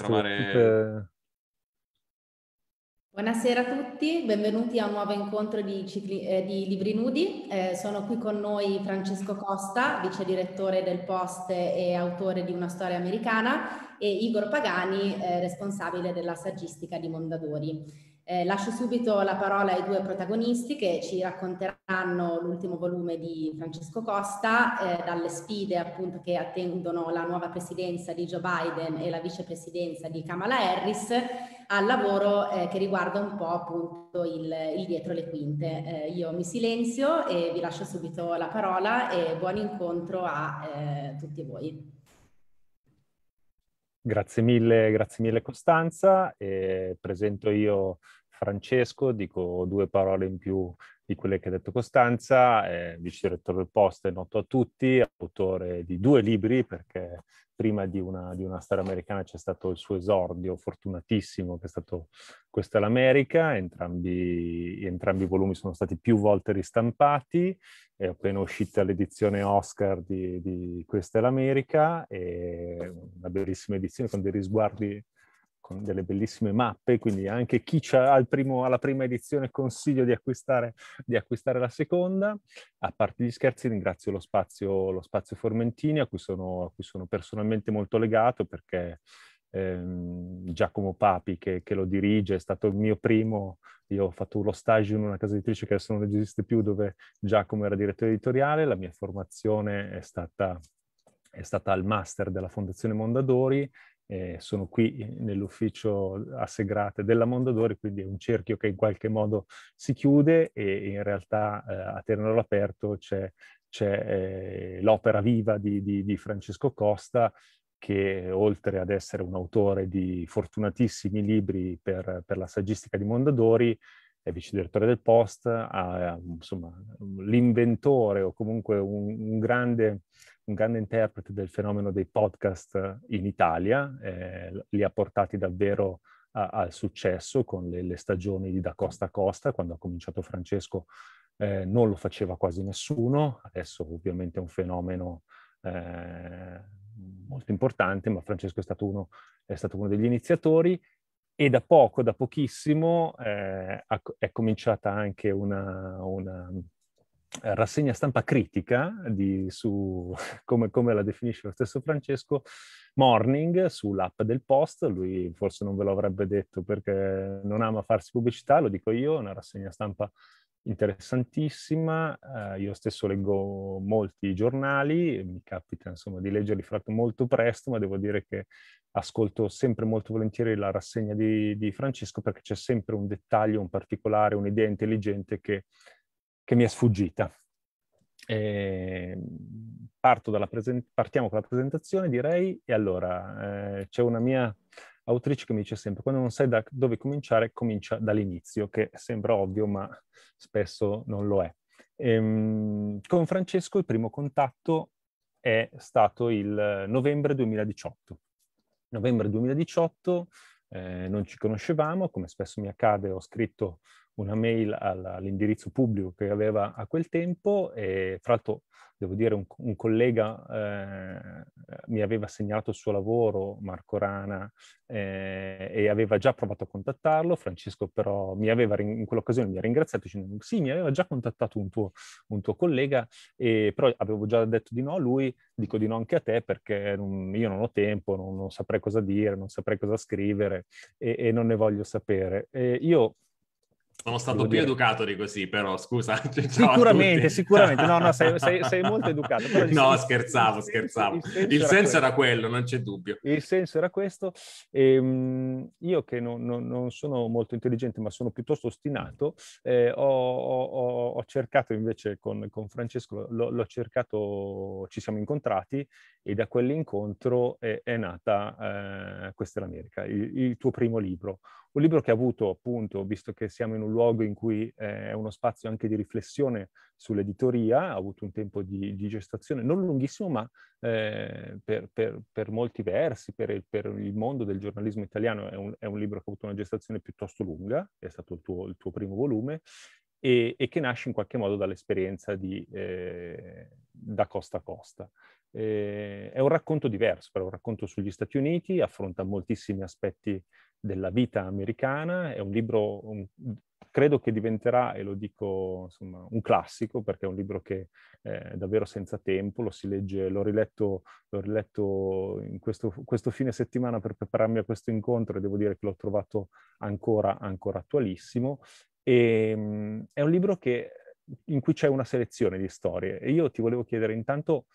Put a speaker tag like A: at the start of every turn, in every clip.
A: trovare...
B: Buonasera a tutti, benvenuti a un nuovo incontro di, cicli, eh, di Libri Nudi. Eh, sono qui con noi Francesco Costa, vice direttore del Post e autore di Una storia americana, e Igor Pagani, eh, responsabile della saggistica di Mondadori. Eh, lascio subito la parola ai due protagonisti che ci racconteranno l'ultimo volume di Francesco Costa, eh, dalle sfide appunto che attendono la nuova presidenza di Joe Biden e la vicepresidenza di Kamala Harris, al lavoro eh, che riguarda un po' appunto il, il dietro le quinte. Eh, io mi silenzio e vi lascio subito la parola e buon incontro a eh, tutti voi.
C: Grazie mille, grazie mille Costanza. presento io Francesco, dico due parole in più di quelle che ha detto Costanza, è vice direttore del Post, è noto a tutti, autore di due libri perché prima di una, di una, storia americana c'è stato il suo esordio fortunatissimo, che è stato Questa è l'America, entrambi, entrambi i volumi sono stati più volte ristampati, è appena uscita l'edizione Oscar di, di Questa è l'America, è una bellissima edizione con dei risguardi con delle bellissime mappe, quindi anche chi ha il primo, alla prima edizione consiglio di acquistare, di acquistare, la seconda. A parte gli scherzi ringrazio lo spazio, lo spazio Formentini a cui, sono, a cui sono personalmente molto legato perché ehm, Giacomo Papi che, che, lo dirige è stato il mio primo, io ho fatto lo stage in una casa editrice che adesso non esiste più dove Giacomo era direttore editoriale, la mia formazione è stata, è stata al master della Fondazione Mondadori eh, sono qui nell'ufficio a Segrate della Mondadori, quindi è un cerchio che in qualche modo si chiude e in realtà eh, a tenerlo aperto c'è, c'è eh, l'opera viva di, di, di, Francesco Costa che oltre ad essere un autore di fortunatissimi libri per, per la saggistica di Mondadori, è vice direttore del Post, ha, insomma, l'inventore o comunque un, un grande un grande interprete del fenomeno dei podcast in Italia, eh, li ha portati davvero a, al successo con le, le, stagioni Da Costa a Costa, quando ha cominciato Francesco eh, non lo faceva quasi nessuno, adesso ovviamente è un fenomeno eh, molto importante, ma Francesco è stato uno, è stato uno degli iniziatori. E da poco, da pochissimo, eh, è cominciata anche una, una eh, rassegna stampa critica di, su, come, come, la definisce lo stesso Francesco, Morning sull'app del Post, lui forse non ve lo avrebbe detto perché non ama farsi pubblicità, lo dico io, una rassegna stampa interessantissima, eh, io stesso leggo molti giornali, mi capita insomma di leggerli fatto molto presto, ma devo dire che ascolto sempre molto volentieri la rassegna di, di Francesco perché c'è sempre un dettaglio, un particolare, un'idea intelligente che che mi è sfuggita. E presen- partiamo con la presentazione, direi, e allora eh, c'è una mia autrice che mi dice sempre, quando non sai da dove cominciare, comincia dall'inizio, che sembra ovvio, ma spesso non lo è. Ehm, con Francesco il primo contatto è stato il novembre 2018. Novembre 2018, eh, non ci conoscevamo, come spesso mi accade, ho scritto una mail all'indirizzo pubblico che aveva a quel tempo e fra l'altro devo dire un, un collega eh, mi aveva segnalato il suo lavoro, Marco Rana, eh, e aveva già provato a contattarlo, Francesco però mi aveva in quell'occasione mi ha ringraziato dicendo sì, mi aveva già contattato un tuo, un tuo collega, e, però avevo già detto di no a lui, dico di no anche a te perché non, io non ho tempo, non, non, saprei cosa dire, non saprei cosa scrivere e, e non ne voglio sapere. E io
A: sono stato più educato di così, però scusa.
C: Sicuramente, sicuramente. No, no, sei, sei, sei molto educato.
A: no, scherzavo, il scherzavo. Il senso, il senso era, quello, non c'è dubbio.
C: Il senso era questo. E, um, io che non, non, non, sono molto intelligente, ma sono piuttosto ostinato, eh, ho, ho, ho, cercato invece con, con Francesco, l'ho, l'ho, cercato, ci siamo incontrati e da quell'incontro è, è nata eh, Questa è l'America, il, il tuo primo libro. Un libro che ha avuto appunto, visto che siamo in un luogo in cui eh, è uno spazio anche di riflessione sull'editoria, ha avuto un tempo di, di gestazione non lunghissimo, ma eh, per, per, per, molti versi, per il, per il, mondo del giornalismo italiano è un, è un, libro che ha avuto una gestazione piuttosto lunga, è stato il tuo, il tuo primo volume, e, e, che nasce in qualche modo dall'esperienza di, eh, da costa a costa. Eh, è un racconto diverso, però è un racconto sugli Stati Uniti, affronta moltissimi aspetti della vita americana, è un libro, un, credo che diventerà, e lo dico insomma, un classico, perché è un libro che è davvero senza tempo, lo si legge, l'ho riletto, l'ho riletto in questo, questo fine settimana per prepararmi a questo incontro e devo dire che l'ho trovato ancora, ancora attualissimo. E, ehm, è un libro che, in cui c'è una selezione di storie e io ti volevo chiedere intanto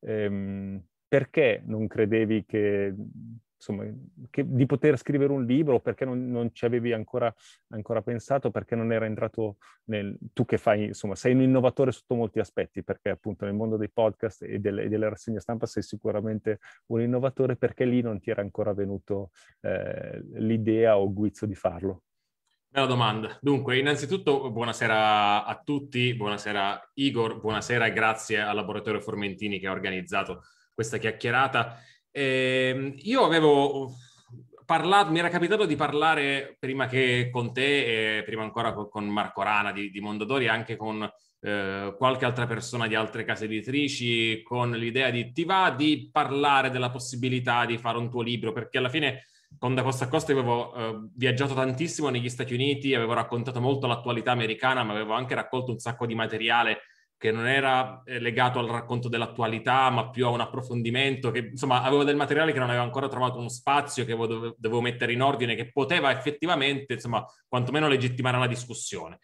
C: ehm, perché non credevi che, insomma, che, di poter scrivere un libro, perché non, non ci avevi ancora, ancora, pensato, perché non era entrato nel... Tu che fai, insomma, sei un innovatore sotto molti aspetti, perché appunto nel mondo dei podcast e delle, e delle rassegne stampa sei sicuramente un innovatore, perché lì non ti era ancora venuto eh, l'idea o guizzo di farlo.
A: Bella domanda. Dunque, innanzitutto buonasera a tutti, buonasera Igor, buonasera e grazie al laboratorio Formentini che ha organizzato questa chiacchierata. Eh, io avevo parlato, mi era capitato di parlare prima che con te e prima ancora con Marco Rana di, di Mondadori, anche con eh, qualche altra persona di altre case editrici, con l'idea di ti va di parlare della possibilità di fare un tuo libro, perché alla fine con Da Costa a Costa avevo eh, viaggiato tantissimo negli Stati Uniti, avevo raccontato molto l'attualità americana, ma avevo anche raccolto un sacco di materiale che non era eh, legato al racconto dell'attualità, ma più a un approfondimento, che insomma avevo del materiale che non avevo ancora trovato uno spazio, che dovevo, mettere in ordine, che poteva effettivamente, insomma, quantomeno legittimare la discussione.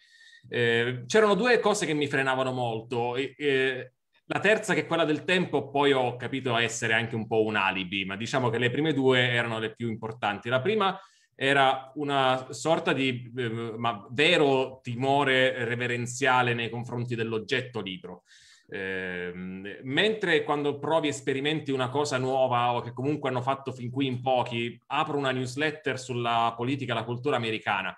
A: Eh, c'erano due cose che mi frenavano molto. Eh, la terza, che è quella del tempo, poi ho capito essere anche un po' un alibi, ma diciamo che le prime due erano le più importanti. La prima era una sorta di eh, ma vero timore reverenziale nei confronti dell'oggetto libro. Eh, mentre quando provi e sperimenti una cosa nuova o che comunque hanno fatto fin qui in pochi, apro una newsletter sulla politica e la cultura americana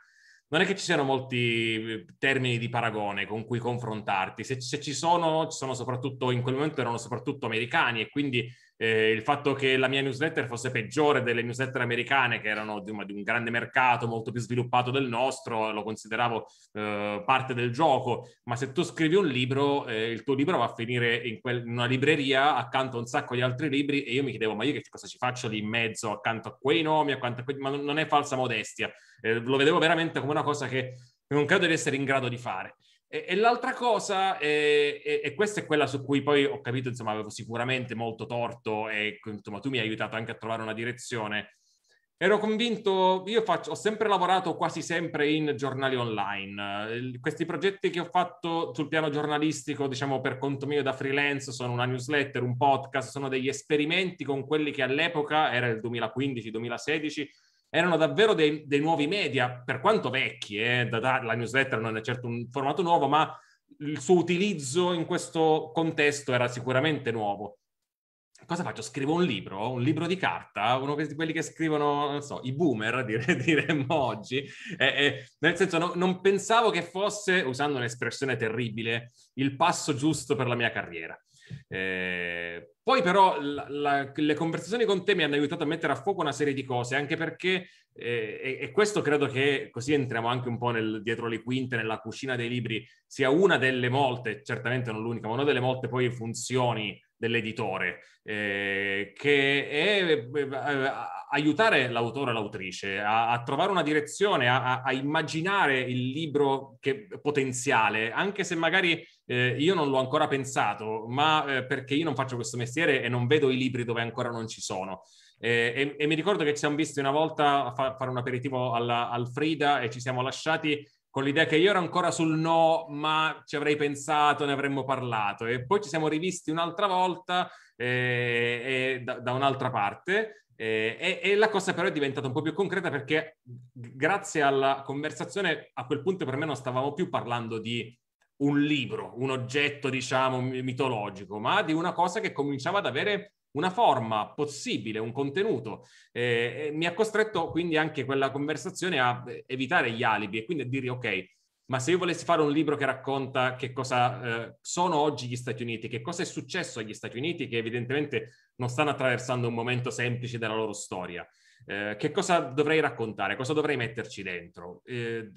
A: non è che ci siano molti eh, termini di paragone con cui confrontarti. Se, se, ci sono, ci sono soprattutto in quel momento erano soprattutto americani e quindi eh, il fatto che la mia newsletter fosse peggiore delle newsletter americane che erano di, di un grande mercato molto più sviluppato del nostro, lo consideravo eh, parte del gioco, ma se tu scrivi un libro, eh, il tuo libro va a finire in, quel, in, una libreria accanto a un sacco di altri libri e io mi chiedevo ma io che cosa ci faccio lì in mezzo accanto a quei nomi, a quei... ma non è falsa modestia, eh, lo vedevo veramente come una cosa che non credo di essere in grado di fare. E, e l'altra cosa, è, è, e questa è quella su cui poi ho capito, insomma, avevo sicuramente molto torto e insomma, tu mi hai aiutato anche a trovare una direzione. Ero convinto, io faccio, ho sempre lavorato quasi sempre in giornali online. Questi progetti che ho fatto sul piano giornalistico, diciamo per conto mio da freelance, sono una newsletter, un podcast, sono degli esperimenti con quelli che all'epoca, era il 2015-2016, erano davvero dei, dei, nuovi media, per quanto vecchi, eh, la newsletter non è certo un formato nuovo, ma il suo utilizzo in questo contesto era sicuramente nuovo. Cosa faccio? Scrivo un libro, un libro di carta, uno di quelli che scrivono, non so, i boomer, dire, diremmo oggi. Eh, eh, nel senso, no, non pensavo che fosse, usando un'espressione terribile, il passo giusto per la mia carriera. Eh, poi però la, la, le conversazioni con te mi hanno aiutato a mettere a fuoco una serie di cose, anche perché, eh, e, e, questo credo che così entriamo anche un po' nel, dietro le quinte, nella cucina dei libri, sia una delle molte, certamente non l'unica, ma una delle molte poi funzioni dell'editore, eh, che è eh, aiutare l'autore o l'autrice a, a, trovare una direzione, a, a, immaginare il libro che, potenziale, anche se magari eh, io non l'ho ancora pensato, ma eh, perché io non faccio questo mestiere e non vedo i libri dove ancora non ci sono. Eh, e, e, mi ricordo che ci siamo visti una volta a fa, fare un aperitivo alla, al Frida e ci siamo lasciati con l'idea che io ero ancora sul no, ma ci avrei pensato, ne avremmo parlato. E poi ci siamo rivisti un'altra volta eh, da, da, un'altra parte. Eh, e, e, la cosa però è diventata un po' più concreta perché grazie alla conversazione a quel punto per me non stavamo più parlando di un libro, un oggetto diciamo mitologico, ma di una cosa che cominciava ad avere una forma possibile, un contenuto. Eh, mi ha costretto quindi anche quella conversazione a evitare gli alibi e quindi a dire ok, ma se io volessi fare un libro che racconta che cosa eh, sono oggi gli Stati Uniti, che cosa è successo agli Stati Uniti, che evidentemente non stanno attraversando un momento semplice della loro storia. Eh, che cosa dovrei raccontare, cosa dovrei metterci dentro. Eh,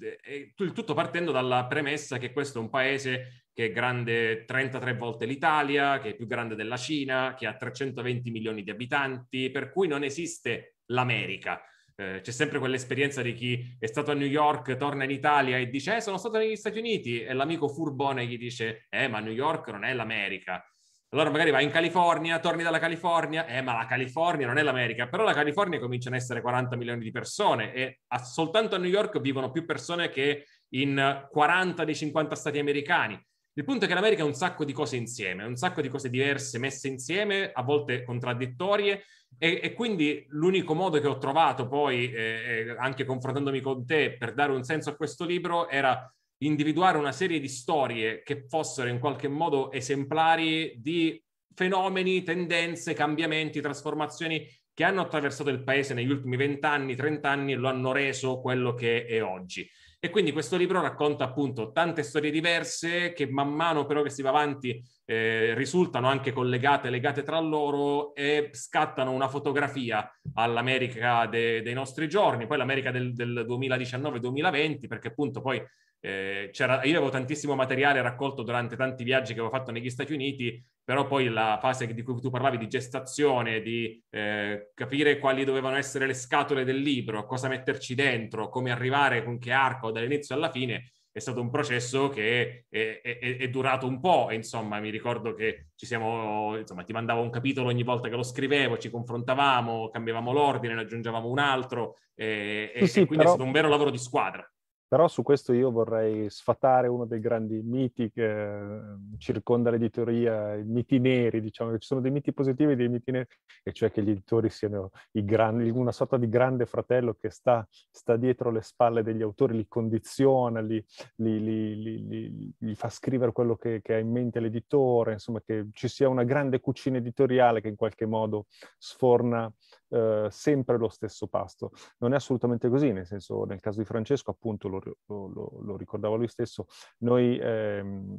A: il tutto partendo dalla premessa che questo è un paese che è grande 33 volte l'Italia, che è più grande della Cina, che ha 320 milioni di abitanti, per cui non esiste l'America. Eh, c'è sempre quell'esperienza di chi è stato a New York, torna in Italia e dice eh, sono stato negli Stati Uniti e l'amico furbone gli dice eh ma New York non è l'America. Allora magari vai in California, torni dalla California, eh ma la California non è l'America, però la California cominciano ad essere 40 milioni di persone e a, soltanto a New York vivono più persone che in 40 dei 50 stati americani. Il punto è che l'America è un sacco di cose insieme, un sacco di cose diverse messe insieme, a volte contraddittorie, e, e quindi l'unico modo che ho trovato poi, eh, anche confrontandomi con te, per dare un senso a questo libro era individuare una serie di storie che fossero in qualche modo esemplari di fenomeni, tendenze, cambiamenti, trasformazioni che hanno attraversato il paese negli ultimi vent'anni, trent'anni e lo hanno reso quello che è oggi. E quindi questo libro racconta appunto tante storie diverse che man mano però che si va avanti eh, risultano anche collegate, legate tra loro e scattano una fotografia all'America de- dei nostri giorni, poi l'America del, del 2019-2020, perché appunto poi eh, io avevo tantissimo materiale raccolto durante tanti viaggi che avevo fatto negli Stati Uniti, però poi la fase di cui tu parlavi di gestazione, di eh, capire quali dovevano essere le scatole del libro, cosa metterci dentro, come arrivare con che arco dall'inizio alla fine, è stato un processo che è, è, è, durato un po', insomma, mi ricordo che ci siamo, insomma, ti mandavo un capitolo ogni volta che lo scrivevo, ci confrontavamo, cambiavamo l'ordine, ne aggiungevamo un altro, e, sì, sì, quindi però... è stato un vero lavoro di squadra.
C: Però su questo io vorrei sfatare uno dei grandi miti che ehm, circonda l'editoria, i miti neri, diciamo che ci sono dei miti positivi e dei miti neri, e cioè che gli editori siano grandi, una sorta di grande fratello che sta, sta, dietro le spalle degli autori, li condiziona, li, li, li, li fa scrivere quello che, che, ha in mente l'editore, insomma che ci sia una grande cucina editoriale che in qualche modo sforna eh, sempre lo stesso pasto. Non è assolutamente così, nel senso, nel caso di Francesco, appunto, lo, lo, lo ricordava lui stesso, noi ehm,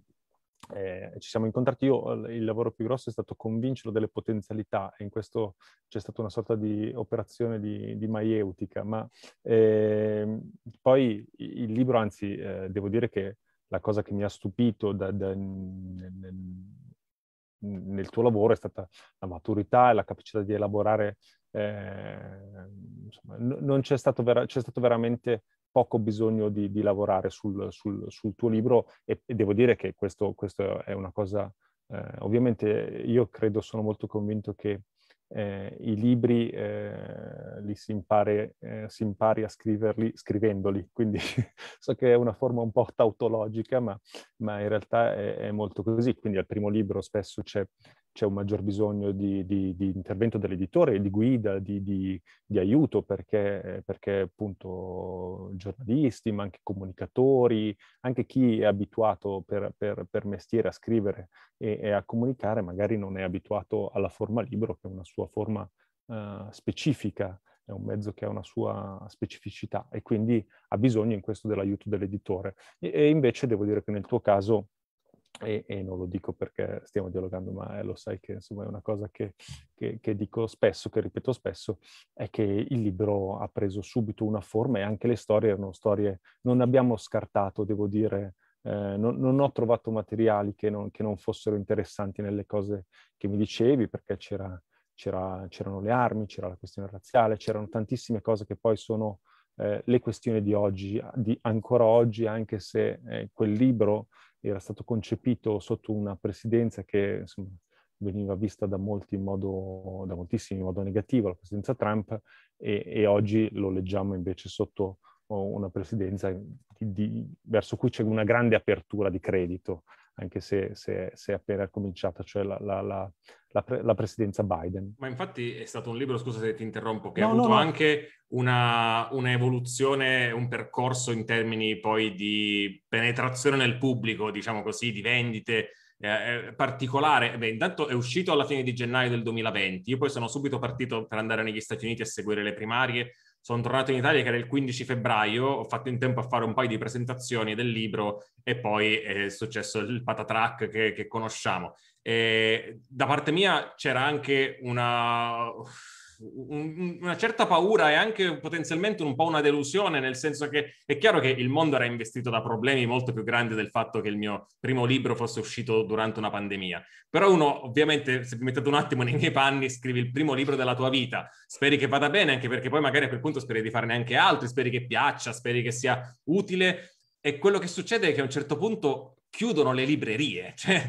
C: eh, ci siamo incontrati, io il lavoro più grosso è stato convincerlo delle potenzialità e in questo c'è stata una sorta di operazione di, di maieutica, ma eh, poi il libro, anzi eh, devo dire che la cosa che mi ha stupito da, da, nel, nel, tuo lavoro è stata la maturità e la capacità di elaborare eh, insomma, non c'è stato, vera- c'è stato, veramente poco bisogno di, di lavorare sul, sul, sul, tuo libro e, e, devo dire che questo, questo è una cosa, eh, ovviamente io credo, sono molto convinto che eh, i libri eh, li si, impari, eh, si impari a scriverli scrivendoli, quindi so che è una forma un po' tautologica, ma, ma in realtà è, è, molto così. Quindi al primo libro spesso c'è c'è un maggior bisogno di, di, di intervento dell'editore, di guida, di, di aiuto, perché, perché, appunto giornalisti, ma anche comunicatori, anche chi è abituato per, per, per mestiere a scrivere e, e, a comunicare, magari non è abituato alla forma libro, che è una sua forma uh, specifica, è un mezzo che ha una sua specificità e quindi ha bisogno in questo dell'aiuto dell'editore. E, e invece devo dire che nel tuo caso e, e, non lo dico perché stiamo dialogando, ma eh, lo sai che insomma è una cosa che, che, che, dico spesso, che ripeto spesso, è che il libro ha preso subito una forma e anche le storie erano storie, non abbiamo scartato, devo dire, eh, non, non, ho trovato materiali che non, che non, fossero interessanti nelle cose che mi dicevi, perché c'era, c'era, c'erano le armi, c'era la questione razziale, c'erano tantissime cose che poi sono eh, le questioni di oggi, di ancora oggi, anche se eh, quel libro era stato concepito sotto una presidenza che insomma, veniva vista da molti in modo, da moltissimi in modo negativo, la presidenza Trump, e, e oggi lo leggiamo invece sotto una presidenza di, di, verso cui c'è una grande apertura di credito, anche se, se, se è appena cominciata, cioè la, la, la, la, presidenza Biden.
A: Ma infatti è stato un libro, scusa se ti interrompo, che no, ha avuto no, no. anche una, una, evoluzione, un percorso in termini poi di penetrazione nel pubblico, diciamo così, di vendite eh, eh particolare. Beh, intanto è uscito alla fine di gennaio del 2020, io poi sono subito partito per andare negli Stati Uniti a seguire le primarie sono tornato in Italia che era il 15 febbraio, ho fatto in tempo a fare un paio di presentazioni del libro e poi è successo il patatrack che, che conosciamo. E da parte mia c'era anche una, un, una certa paura e anche potenzialmente un po' una delusione, nel senso che è chiaro che il mondo era investito da problemi molto più grandi del fatto che il mio primo libro fosse uscito durante una pandemia. Però uno, ovviamente, se vi mettete un attimo nei miei panni, scrivi il primo libro della tua vita, speri che vada bene, anche perché poi magari a quel punto speri di farne anche altri, speri che piaccia, speri che sia utile. E quello che succede è che a un certo punto chiudono le librerie, cioè,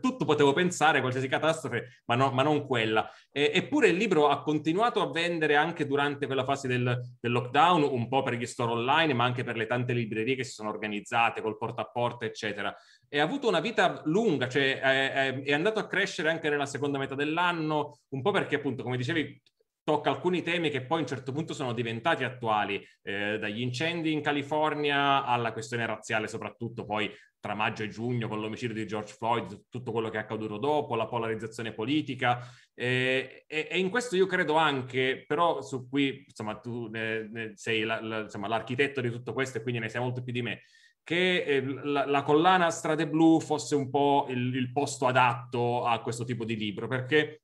A: tutto potevo pensare, qualsiasi catastrofe, ma, no, ma non quella. E, eppure il libro ha continuato a vendere anche durante quella fase del, del, lockdown, un po' per gli store online, ma anche per le tante librerie che si sono organizzate col porta a porta, eccetera. E ha avuto una vita lunga, cioè è, è, è andato a crescere anche nella seconda metà dell'anno, un po' perché appunto, come dicevi, tocca alcuni temi che poi a un certo punto sono diventati attuali, eh, dagli incendi in California alla questione razziale, soprattutto poi tra maggio e giugno con l'omicidio di George Floyd, tutto quello che è accaduto dopo, la polarizzazione politica. Eh, e, e, in questo io credo anche, però su cui insomma tu ne, ne sei la, la, insomma, l'architetto di tutto questo e quindi ne sai molto più di me, che eh, la, la, collana Strade Blu fosse un po' il, il posto adatto a questo tipo di libro, perché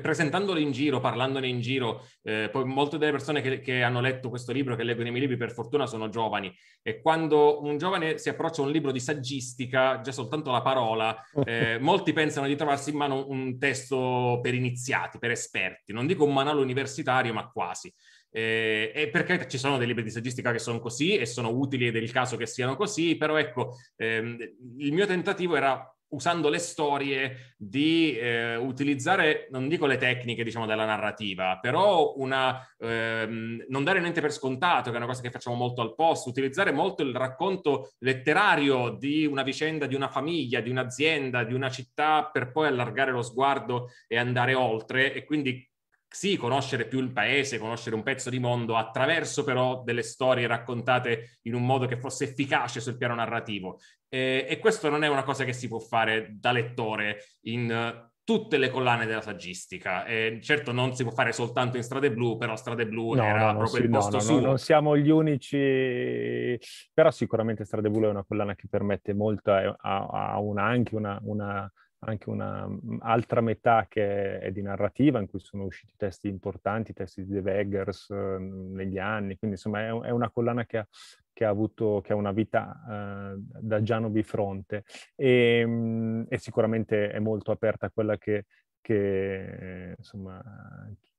A: presentandolo in giro, parlandone in giro, eh, poi molte delle persone che, che, hanno letto questo libro, che leggono i miei libri, per fortuna sono giovani. E quando un giovane si approccia a un libro di saggistica, già soltanto la parola, eh, molti pensano di trovarsi in mano un testo per iniziati, per esperti. Non dico un manuale universitario, ma quasi. Eh, e perché ci sono dei libri di saggistica che sono così e sono utili ed è il caso che siano così, però ecco, ehm, il mio tentativo era usando le storie di eh, utilizzare, non dico le tecniche diciamo della narrativa, però una, ehm, non dare niente per scontato, che è una cosa che facciamo molto al posto, utilizzare molto il racconto letterario di una vicenda, di una famiglia, di un'azienda, di una città, per poi allargare lo sguardo e andare oltre e quindi sì, conoscere più il paese, conoscere un pezzo di mondo attraverso però delle storie raccontate in un modo che fosse efficace sul piano narrativo. Eh, e questo non è una cosa che si può fare da lettore in tutte le collane della saggistica. Eh, certo non si può fare soltanto in Strade Blu, però Strade Blu no, era no, proprio sì, il posto no, suo.
C: non siamo gli unici, però sicuramente Strade Blu è una collana che permette molto, ha, ha una, anche una, una anche un'altra metà che è di narrativa, in cui sono usciti testi importanti, testi di The Veggers eh, negli anni, quindi insomma è, una collana che ha, che ha, avuto, che ha una vita eh, da già bifronte e, mh, e, sicuramente è molto aperta a quella che, che insomma,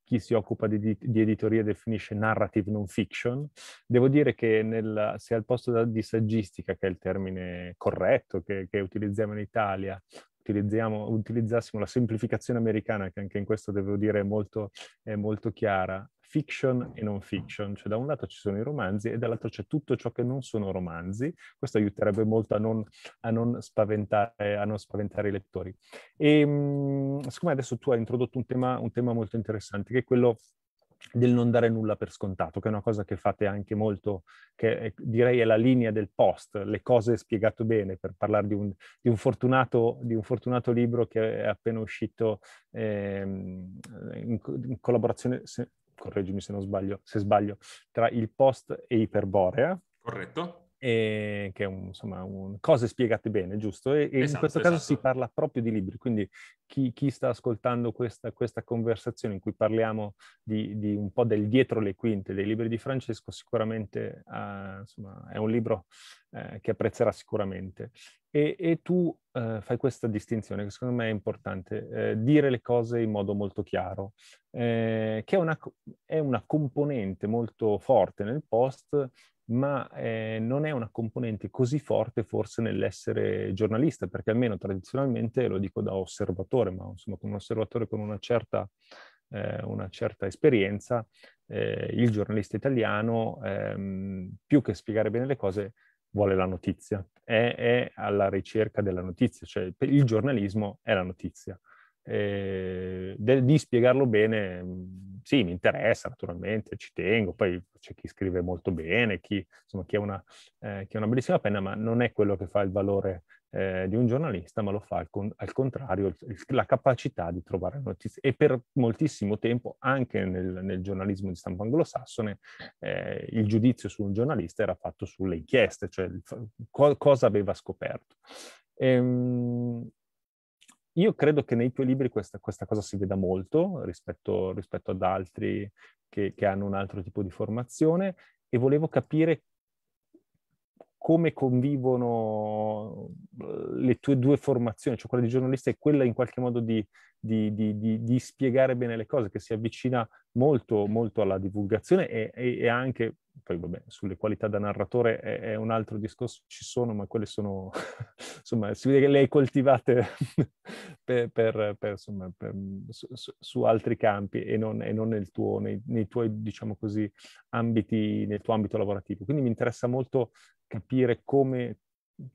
C: chi si occupa di, di, editoria definisce narrative non fiction. Devo dire che nel, se al posto di saggistica, che è il termine corretto che, che utilizziamo in Italia, utilizzassimo la semplificazione americana, che anche in questo devo dire è molto, è molto chiara, fiction e non fiction, cioè da un lato ci sono i romanzi e dall'altro c'è tutto ciò che non sono romanzi, questo aiuterebbe molto a non, a non, spaventare, a non spaventare, i lettori. E mh, siccome adesso tu hai introdotto un tema, un tema molto interessante, che è quello del non dare nulla per scontato, che è una cosa che fate anche molto, che è, direi è la linea del post, le cose spiegate bene, per parlare di un, di un, fortunato, di un fortunato, libro che è appena uscito eh, in, in, collaborazione, se, correggimi se non sbaglio, se sbaglio, tra il post e Iperborea.
A: Corretto
C: e che è un, insomma un, cose spiegate bene, giusto? E, esatto, in questo caso esatto. si parla proprio di libri, quindi chi, chi sta ascoltando questa, questa, conversazione in cui parliamo di, di, un po' del dietro le quinte dei libri di Francesco, sicuramente uh, insomma, è un libro uh, che apprezzerà sicuramente. E, e tu uh, fai questa distinzione che secondo me è importante, eh, dire le cose in modo molto chiaro, che è una, è una componente molto forte nel post ma eh, non è una componente così forte forse nell'essere giornalista, perché almeno tradizionalmente, lo dico da osservatore, ma insomma come osservatore con una certa, eh, una certa esperienza, eh, il giornalista italiano, ehm, più che spiegare bene le cose, vuole la notizia, è, è alla ricerca della notizia, cioè il giornalismo è la notizia. Eh, de, di spiegarlo bene, sì, mi interessa naturalmente, ci tengo, poi c'è chi scrive molto bene, chi, insomma, chi, ha una, eh, chi ha una bellissima penna, ma non è quello che fa il valore eh, di un giornalista, ma lo fa al, con, al contrario, il, la capacità di trovare notizie. E per moltissimo tempo, anche nel, nel giornalismo di stampo anglosassone, eh, il giudizio su un giornalista era fatto sulle inchieste, cioè il, co, cosa aveva scoperto. Ehm, io credo che nei tuoi libri questa, questa cosa si veda molto rispetto, rispetto ad altri che, che, hanno un altro tipo di formazione e volevo capire come convivono eh, le tue due formazioni, cioè quella di giornalista e quella in qualche modo di, di, di, di spiegare bene le cose, che si avvicina molto, molto alla divulgazione e, e, e anche poi vabbè, sulle qualità da narratore è, è, un altro discorso, ci sono, ma quelle sono, insomma, si vede che le hai coltivate per, per, per, insomma, su, su, altri campi e non, e non nel tuo, nei, nei, tuoi, diciamo così, ambiti, nel tuo ambito lavorativo. Quindi mi interessa molto capire come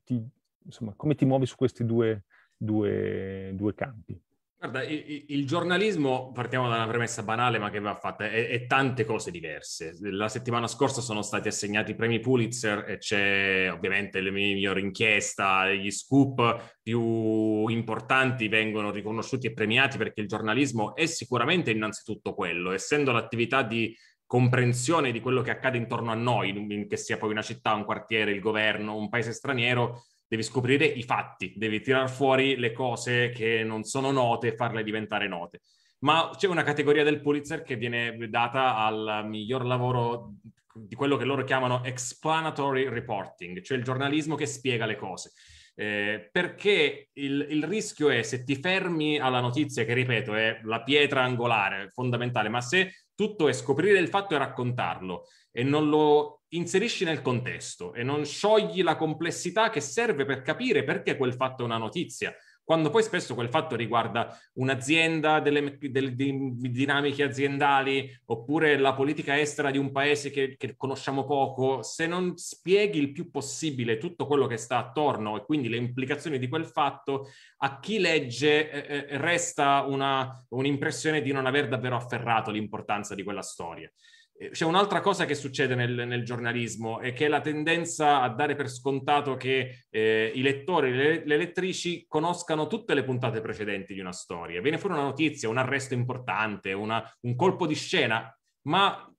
C: ti, insomma, come ti muovi su questi due, due, due campi.
A: Guarda, il, giornalismo, partiamo da una premessa banale ma che va fatta, è, è, tante cose diverse. La settimana scorsa sono stati assegnati i premi Pulitzer e c'è ovviamente le migliori inchieste, gli scoop più importanti vengono riconosciuti e premiati perché il giornalismo è sicuramente innanzitutto quello, essendo l'attività di comprensione di quello che accade intorno a noi, che sia poi una città, un quartiere, il governo, un paese straniero, devi scoprire i fatti, devi tirar fuori le cose che non sono note e farle diventare note. Ma c'è una categoria del Pulitzer che viene data al miglior lavoro di quello che loro chiamano explanatory reporting, cioè il giornalismo che spiega le cose. Eh, perché il, il, rischio è se ti fermi alla notizia, che ripeto è la pietra angolare fondamentale, ma se tutto è scoprire il fatto e raccontarlo e non lo inserisci nel contesto e non sciogli la complessità che serve per capire perché quel fatto è una notizia, quando poi spesso quel fatto riguarda un'azienda, delle, delle dinamiche aziendali oppure la politica estera di un paese che, che, conosciamo poco, se non spieghi il più possibile tutto quello che sta attorno e quindi le implicazioni di quel fatto, a chi legge eh, eh resta una, un'impressione di non aver davvero afferrato l'importanza di quella storia. Eh, c'è un'altra cosa che succede nel, nel, giornalismo è che la tendenza a dare per scontato che eh, i lettori, le, le, lettrici conoscano tutte le puntate precedenti di una storia. Viene fuori una notizia, un arresto importante, una, un colpo di scena, ma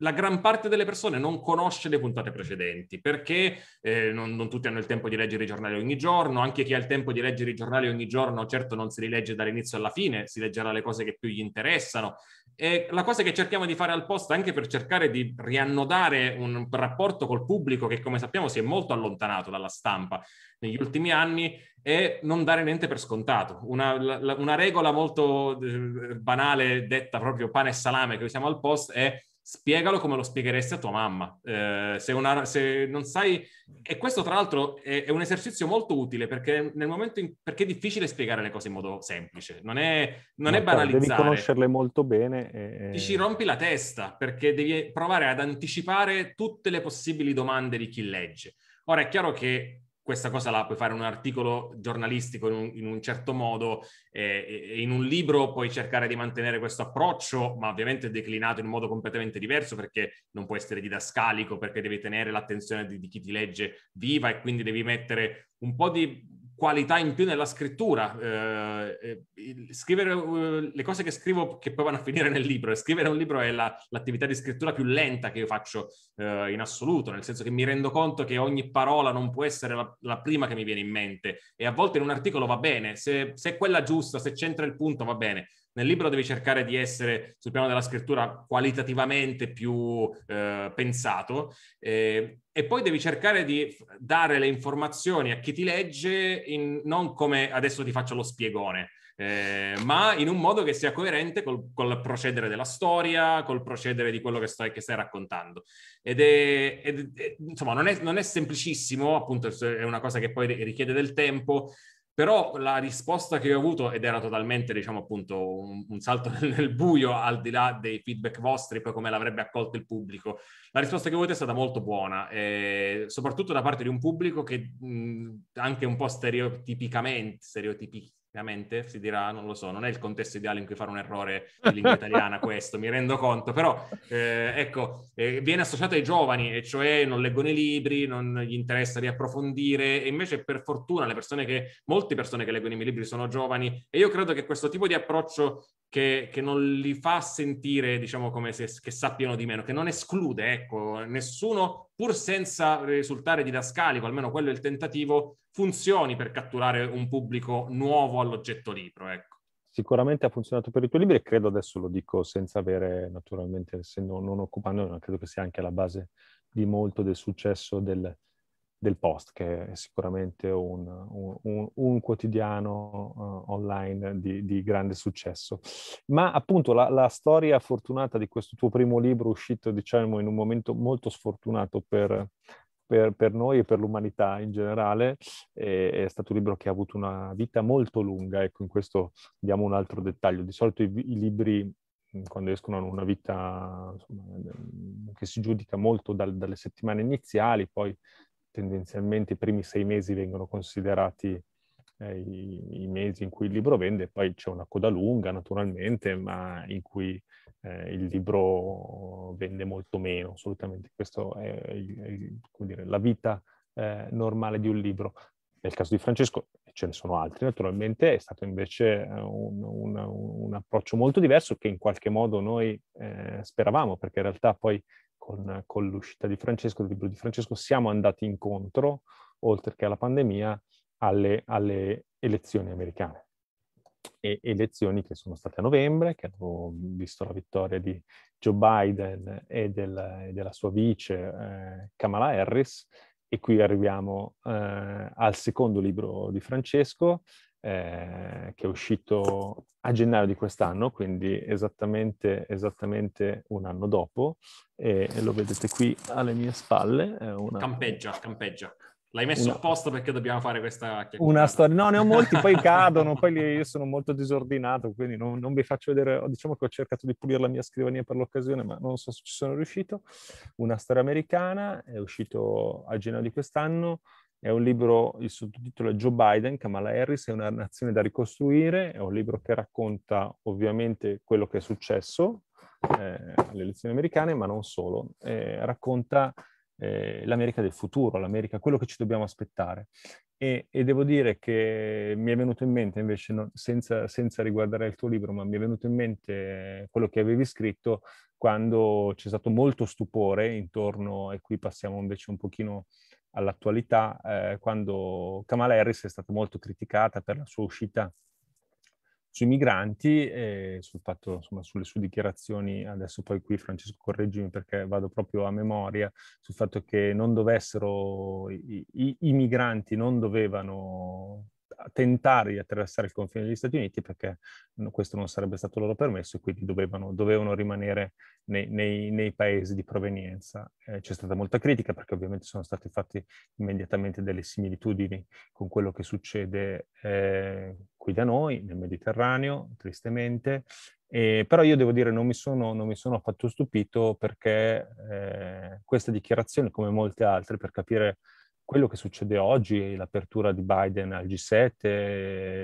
A: la gran parte delle persone non conosce le puntate precedenti perché eh, non, non, tutti hanno il tempo di leggere i giornali ogni giorno, anche chi ha il tempo di leggere i giornali ogni giorno certo non si li legge dall'inizio alla fine, si leggerà le cose che più gli interessano. E la cosa che cerchiamo di fare al post anche per cercare di riannodare un rapporto col pubblico che come sappiamo si è molto allontanato dalla stampa negli ultimi anni è non dare niente per scontato. Una, una regola molto eh, banale detta proprio pane e salame che usiamo al post è spiegalo come lo spiegheresti a tua mamma. Eh, se, una, se, non sai, e questo tra l'altro è, è, un esercizio molto utile perché nel momento in, perché è difficile spiegare le cose in modo semplice, non è, non è banalizzare.
C: Devi conoscerle molto bene. E...
A: Ti ci rompi la testa perché devi provare ad anticipare tutte le possibili domande di chi legge. Ora è chiaro che questa cosa la puoi fare in un articolo giornalistico in un, in un certo modo eh, in un libro puoi cercare di mantenere questo approccio, ma ovviamente declinato in un modo completamente diverso perché non può essere didascalico, perché devi tenere l'attenzione di, di chi ti legge viva e quindi devi mettere un po' di qualità in più nella scrittura. Eh, eh, scrivere uh, le cose che scrivo che poi vanno a finire nel libro. Scrivere un libro è la, l'attività di scrittura più lenta che io faccio eh, in assoluto, nel senso che mi rendo conto che ogni parola non può essere la, la, prima che mi viene in mente e a volte in un articolo va bene, se, se è quella giusta, se c'entra il punto va bene. Nel libro devi cercare di essere sul piano della scrittura qualitativamente più eh, pensato eh, e poi devi cercare di dare le informazioni a chi ti legge in, non come adesso ti faccio lo spiegone, eh, ma in un modo che sia coerente col, col, procedere della storia, col procedere di quello che stai, che stai raccontando. Ed è, ed è insomma, non è, non è, semplicissimo, appunto, è una cosa che poi richiede del tempo, però la risposta che ho avuto, ed era totalmente, diciamo appunto, un, un salto nel buio, al di là dei feedback vostri, poi come l'avrebbe accolto il pubblico, la risposta che ho avuto è stata molto buona, eh, soprattutto da parte di un pubblico che mh, anche un po' stereotipicamente, stereotipi, ovviamente si dirà, non lo so, non è il contesto ideale in cui fare un errore in lingua italiana questo, mi rendo conto, però eh, ecco, eh, viene associato ai giovani, e cioè non leggono i libri, non gli interessa riapprofondire, e invece per fortuna le persone che, molte persone che leggono i miei libri sono giovani, e io credo che questo tipo di approccio che, che, non li fa sentire, diciamo, come se sappiano di meno, che non esclude, ecco, nessuno, pur senza risultare didascalico, almeno quello è il tentativo, funzioni per catturare un pubblico nuovo all'oggetto libro. Ecco.
C: Sicuramente ha funzionato per i tuoi libri e credo adesso lo dico senza avere, naturalmente, essendo non occupando, credo che sia anche la base di molto del successo del, del Post, che è sicuramente un, un, un quotidiano uh, online di, di, grande successo. Ma appunto la, la, storia fortunata di questo tuo primo libro, uscito diciamo in un momento molto sfortunato per, per, per noi e per l'umanità in generale, è, è, stato un libro che ha avuto una vita molto lunga. Ecco, in questo diamo un altro dettaglio. Di solito i, i libri quando escono hanno una vita insomma, che si giudica molto dal, dalle settimane iniziali, poi tendenzialmente i primi sei mesi vengono considerati eh, i, i, mesi in cui il libro vende, poi c'è una coda lunga naturalmente, ma in cui eh, il libro vende molto meno, assolutamente. Questa è, dire, la vita eh, normale di un libro. Nel caso di Francesco ce ne sono altri, naturalmente è stato invece eh, un, un, un approccio molto diverso che in qualche modo noi eh, speravamo, perché in realtà poi con, con l'uscita di Francesco, del libro di Francesco, siamo andati incontro, oltre che alla pandemia, alle, alle elezioni americane. E elezioni che sono state a novembre, che hanno visto la vittoria di Joe Biden e, del, e della sua vice eh, Kamala Harris. E qui arriviamo eh, al secondo libro di Francesco, eh, che è uscito a gennaio di quest'anno, quindi esattamente, esattamente un anno dopo, e, e, lo vedete qui alle mie spalle.
A: Una... Campeggia, campeggia. L'hai messo una... a posto perché dobbiamo fare questa
C: Una storia, no, ne ho molti, poi cadono, poi io sono molto disordinato, quindi non, non, vi faccio vedere, diciamo che ho cercato di pulire la mia scrivania per l'occasione, ma non so se ci sono riuscito. Una storia americana, è uscito a gennaio di quest'anno, è un libro, il sottotitolo è Joe Biden, Kamala Harris, è una nazione da ricostruire, è un libro che racconta ovviamente quello che è successo eh, alle elezioni americane, ma non solo, eh, racconta eh, l'America del futuro, l'America, quello che ci dobbiamo aspettare. E, e, devo dire che mi è venuto in mente, invece, no, senza, senza, riguardare il tuo libro, ma mi è venuto in mente quello che avevi scritto quando c'è stato molto stupore intorno, e qui passiamo invece un pochino all'attualità, eh, quando Kamala Harris è stata molto criticata per la sua uscita sui migranti e sul fatto, insomma, sulle sue dichiarazioni, adesso poi qui Francesco correggimi perché vado proprio a memoria, sul fatto che non dovessero, i, i, i migranti non dovevano tentare di attraversare il confine degli Stati Uniti perché questo non sarebbe stato loro permesso e quindi dovevano, dovevano rimanere nei, nei, nei, paesi di provenienza. Eh, c'è stata molta critica perché ovviamente sono state fatte immediatamente delle similitudini con quello che succede eh, qui da noi, nel Mediterraneo, tristemente, eh, però io devo dire non mi sono, non mi sono affatto stupito perché eh, questa dichiarazione, come molte altre, per capire quello che succede oggi, l'apertura di Biden al G7,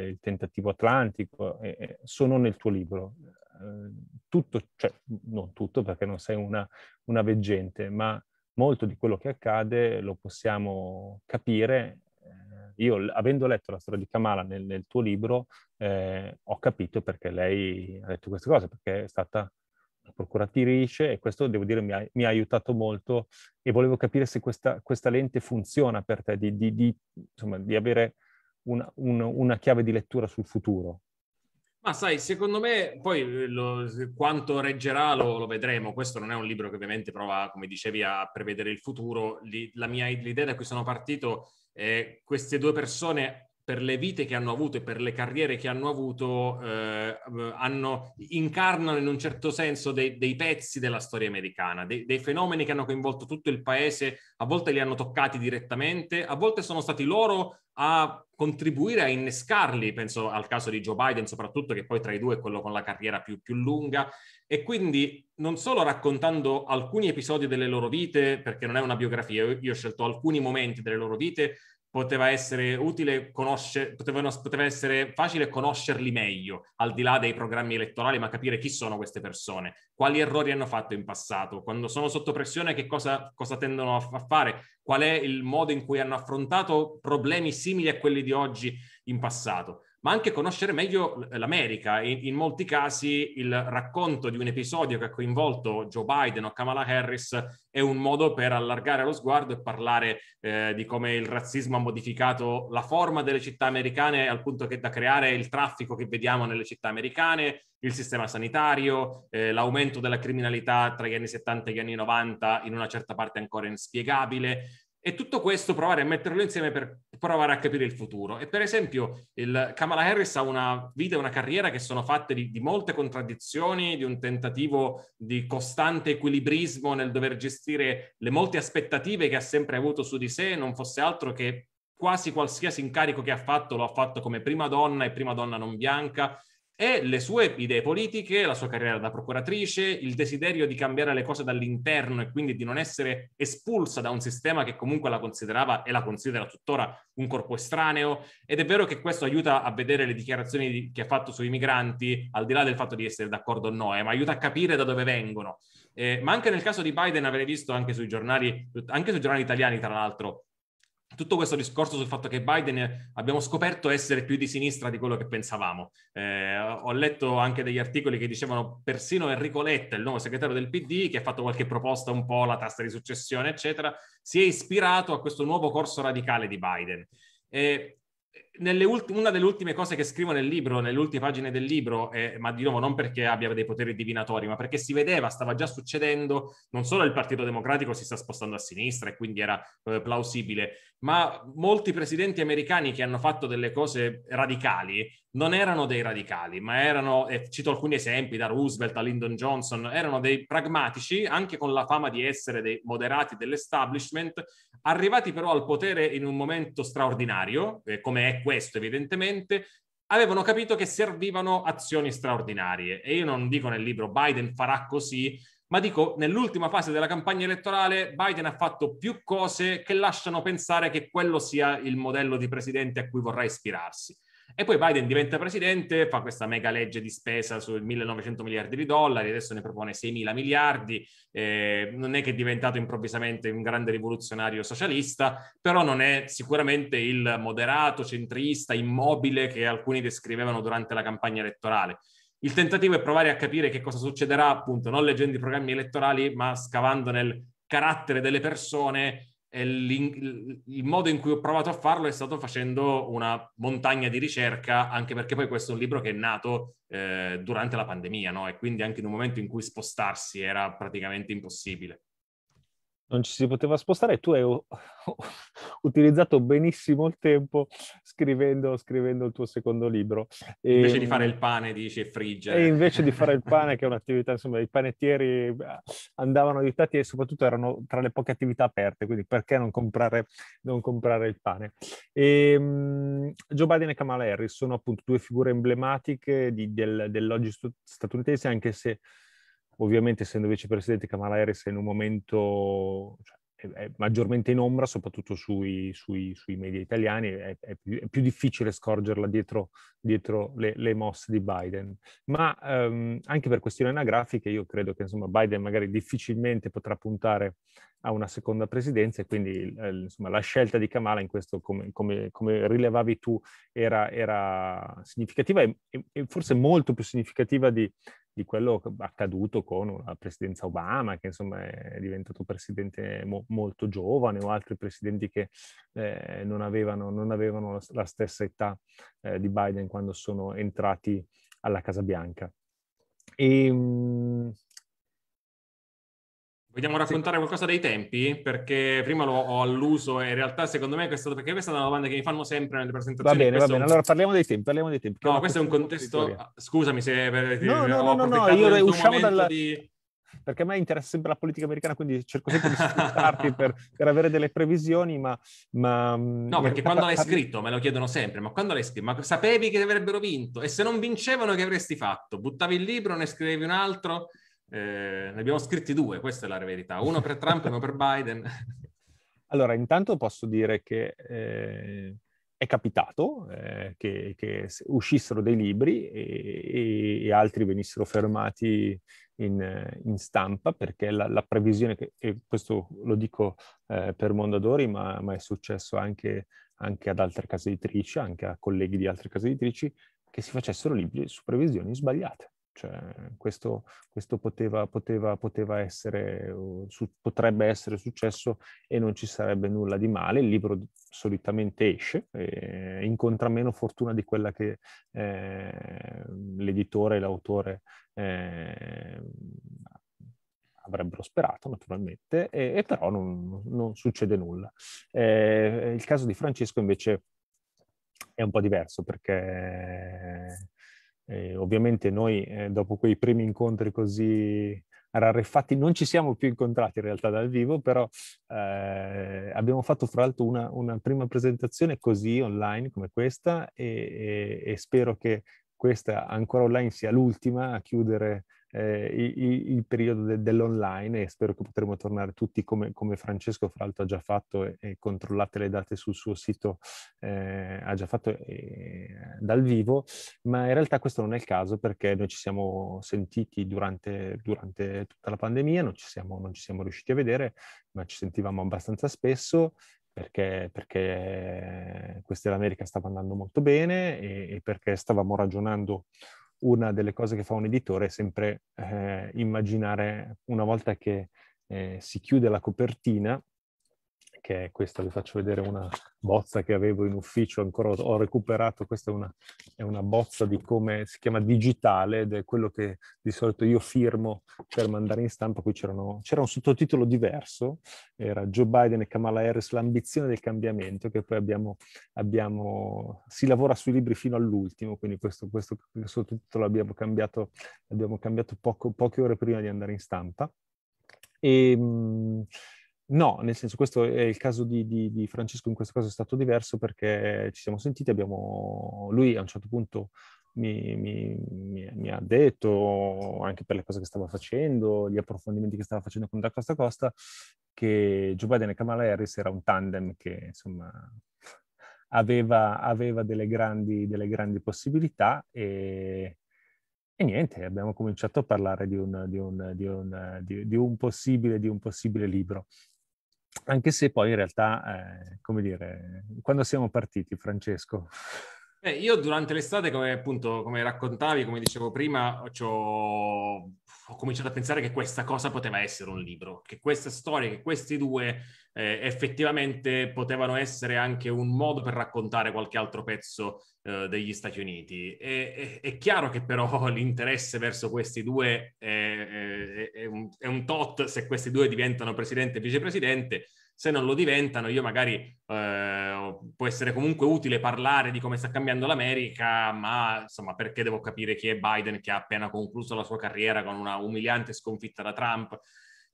C: il tentativo atlantico, eh, sono nel tuo libro. Eh, tutto, cioè non tutto perché non sei una, una veggente, ma molto di quello che accade lo possiamo capire. Eh, io, avendo letto la storia di Kamala nel, nel tuo libro, eh, ho capito perché lei ha detto queste cose, perché è stata procuratrice e questo devo dire mi ha, mi ha, aiutato molto e volevo capire se questa, questa lente funziona per te, di, di, di, insomma, di avere una, un, una chiave di lettura sul futuro.
A: Ma sai, secondo me poi lo, quanto reggerà lo, lo, vedremo. Questo non è un libro che ovviamente prova, come dicevi, a prevedere il futuro. Li, la mia, l'idea da cui sono partito è queste due persone per le vite che hanno avuto e per le carriere che hanno avuto, eh, hanno, incarnano in un certo senso dei, dei pezzi della storia americana, dei, dei, fenomeni che hanno coinvolto tutto il paese, a volte li hanno toccati direttamente, a volte sono stati loro a contribuire a innescarli, penso al caso di Joe Biden soprattutto, che poi tra i due è quello con la carriera più, più lunga, e quindi non solo raccontando alcuni episodi delle loro vite, perché non è una biografia, io ho scelto alcuni momenti delle loro vite, poteva essere utile conoscere, potevano, poteva essere facile conoscerli meglio, al di là dei programmi elettorali, ma capire chi sono queste persone, quali errori hanno fatto in passato, quando sono sotto pressione che cosa, cosa tendono a, a fare, qual è il modo in cui hanno affrontato problemi simili a quelli di oggi in passato ma anche conoscere meglio l'America. In, in, molti casi il racconto di un episodio che ha coinvolto Joe Biden o Kamala Harris è un modo per allargare lo sguardo e parlare eh, di come il razzismo ha modificato la forma delle città americane al punto che da creare il traffico che vediamo nelle città americane, il sistema sanitario, eh, l'aumento della criminalità tra gli anni 70 e gli anni 90 in una certa parte ancora inspiegabile. E tutto questo provare a metterlo insieme per provare a capire il futuro. E per esempio, il Kamala Harris ha una vita e una carriera che sono fatte di, di, molte contraddizioni, di un tentativo di costante equilibrismo nel dover gestire le molte aspettative che ha sempre avuto su di sé, non fosse altro che quasi qualsiasi incarico che ha fatto lo ha fatto come prima donna e prima donna non bianca e le sue idee politiche, la sua carriera da procuratrice, il desiderio di cambiare le cose dall'interno e quindi di non essere espulsa da un sistema che comunque la considerava e la considera tuttora un corpo estraneo. Ed è vero che questo aiuta a vedere le dichiarazioni di, che ha fatto sui migranti, al di là del fatto di essere d'accordo o no, eh, ma aiuta a capire da dove vengono. Eh, ma anche nel caso di Biden avrei visto anche sui giornali, anche sui giornali italiani, tra l'altro, tutto questo discorso sul fatto che Biden abbiamo scoperto essere più di sinistra di quello che pensavamo. Eh, ho letto anche degli articoli che dicevano persino Enrico Letta, il nuovo segretario del PD, che ha fatto qualche proposta un po' la tasta di successione, eccetera, si è ispirato a questo nuovo corso radicale di Biden. Eh, ulti- una delle ultime cose che scrivo nel libro, nelle ultime pagine del libro, eh, ma di nuovo non perché abbia dei poteri divinatori, ma perché si vedeva, stava già succedendo, non solo il Partito Democratico si sta spostando a sinistra e quindi era eh, plausibile, ma molti presidenti americani che hanno fatto delle cose radicali non erano dei radicali, ma erano, e cito alcuni esempi, da Roosevelt a Lyndon Johnson, erano dei pragmatici, anche con la fama di essere dei moderati dell'establishment, arrivati però al potere in un momento straordinario, eh, come è questo evidentemente, avevano capito che servivano azioni straordinarie. E io non dico nel libro Biden farà così, ma dico nell'ultima fase della campagna elettorale Biden ha fatto più cose che lasciano pensare che quello sia il modello di presidente a cui vorrà ispirarsi. E poi Biden diventa presidente, fa questa mega legge di spesa sui 1900 miliardi di dollari, adesso ne propone 6 mila miliardi, eh, non è che è diventato improvvisamente un grande rivoluzionario socialista, però non è sicuramente il moderato, centrista, immobile che alcuni descrivevano durante la campagna elettorale. Il tentativo è provare a capire che cosa succederà, appunto, non leggendo i programmi elettorali, ma scavando nel carattere delle persone il, modo in cui ho provato a farlo è stato facendo una montagna di ricerca, anche perché poi questo è un libro che è nato eh, durante la pandemia, no? E quindi anche in un momento in cui spostarsi era praticamente impossibile
C: non ci si poteva spostare tu hai utilizzato benissimo il tempo scrivendo, scrivendo il tuo secondo libro.
A: E, invece di fare il pane, dici, e friggere.
C: E invece di fare il pane, che è un'attività, insomma, i panettieri andavano aiutati e soprattutto erano tra le poche attività aperte, quindi perché non comprare, non comprare il pane? E, um, Joe Biden e Kamala Harris sono appunto due figure emblematiche di, del, dell'oggi statunitense, anche se Ovviamente, essendo vicepresidente, Kamala Harris è in un momento cioè, è, maggiormente in ombra, soprattutto sui, sui, sui media italiani, è, è, più, è, più, difficile scorgerla dietro, dietro le, le, mosse di Biden. Ma um, anche per questioni anagrafiche, io credo che insomma, Biden magari difficilmente potrà puntare a una seconda presidenza e quindi eh, insomma, la scelta di Kamala in questo, come, come, come rilevavi tu, era, era significativa e, e, forse molto più significativa di, di quello accaduto con la presidenza Obama, che insomma è diventato presidente mo- molto giovane, o altri presidenti che eh, non avevano, non avevano la, stessa età eh, di Biden quando sono entrati alla Casa Bianca. E, mh,
A: Vogliamo raccontare qualcosa dei tempi? Perché prima lo ho alluso e in realtà secondo me questa, perché questa è una domanda che mi fanno sempre nelle presentazioni.
C: Va bene, va bene, allora parliamo dei tempi, parliamo dei tempi.
A: No, questo è un contesto... Scusami se... Per,
C: no, no, no, no, no, io usciamo dal... Di... Perché a me interessa sempre la politica americana, quindi cerco sempre di sfruttarti per, per, avere delle previsioni, ma... ma
A: no, perché quando l'hai scritto, me lo chiedono sempre, ma quando l'hai scritto? Ma sapevi che avrebbero vinto? E se non vincevano che avresti fatto? Buttavi il libro, ne scrivevi un altro? Eh, ne abbiamo scritti due, questa è la verità, uno per Trump e uno per Biden.
C: Allora, intanto posso dire che eh, è capitato eh, che, che, uscissero dei libri e, e, altri venissero fermati in, in stampa perché la, la, previsione, che, e questo lo dico eh, per Mondadori, ma, ma, è successo anche anche ad altre case editrici, anche a colleghi di altre case editrici, che si facessero libri su previsioni sbagliate. Cioè, questo, questo poteva, poteva, poteva essere, su, potrebbe essere successo e non ci sarebbe nulla di male. Il libro solitamente esce, incontra meno fortuna di quella che eh, l'editore e l'autore eh, avrebbero sperato naturalmente, e, e però non, non, succede nulla. Eh, il caso di Francesco invece è un po' diverso perché eh, ovviamente noi eh, dopo quei primi incontri così rarefatti non ci siamo più incontrati in realtà dal vivo, però eh, abbiamo fatto fra l'altro una, una, prima presentazione così online come questa e, e, e spero che questa ancora online sia l'ultima a chiudere eh, il, il, periodo de, dell'online e spero che potremo tornare tutti come, come Francesco fra l'altro ha già fatto e, e, controllate le date sul suo sito, eh, ha già fatto eh, dal vivo, ma in realtà questo non è il caso perché noi ci siamo sentiti durante, durante tutta la pandemia, non ci, siamo, non ci siamo riusciti a vedere, ma ci sentivamo abbastanza spesso perché, perché questa l'America stava andando molto bene e, e perché stavamo ragionando una delle cose che fa un editore è sempre eh, immaginare una volta che eh, si chiude la copertina, che è questa, vi faccio vedere una bozza che avevo in ufficio, ancora ho recuperato, questa è una, è una bozza di come si chiama digitale ed è quello che di solito io firmo per mandare in stampa, qui c'era un sottotitolo diverso, era Joe Biden e Kamala Harris, l'ambizione del cambiamento, che poi abbiamo, abbiamo si lavora sui libri fino all'ultimo, quindi questo, questo, sottotitolo l'abbiamo cambiato, l'abbiamo cambiato poco, poche ore prima di andare in stampa. E, ehm, No, nel senso questo è il caso di, di, di, Francesco, in questo caso è stato diverso perché ci siamo sentiti, abbiamo, lui a un certo punto mi, mi, mi, mi, ha detto, anche per le cose che stava facendo, gli approfondimenti che stava facendo con Da Costa Costa, che Joe Biden e Kamala Harris era un tandem che insomma aveva, aveva delle, grandi, delle grandi possibilità e, e niente, abbiamo cominciato a parlare di un, di un, di un, di un possibile, un possibile libro. Anche se poi in realtà, eh, come dire, quando siamo partiti, Francesco?
A: Eh, io durante l'estate, come appunto, come raccontavi, come dicevo prima, ho, cominciato a pensare che questa cosa poteva essere un libro, che questa storia, che questi due eh, effettivamente potevano essere anche un modo per raccontare qualche altro pezzo eh, degli Stati Uniti. E, è, è, chiaro che però l'interesse verso questi due è, è, un, è un tot se questi due diventano presidente e vicepresidente se non lo diventano, io magari eh, può essere comunque utile parlare di come sta cambiando l'America, ma insomma, perché devo capire chi è Biden che ha appena concluso la sua carriera con una umiliante sconfitta da Trump?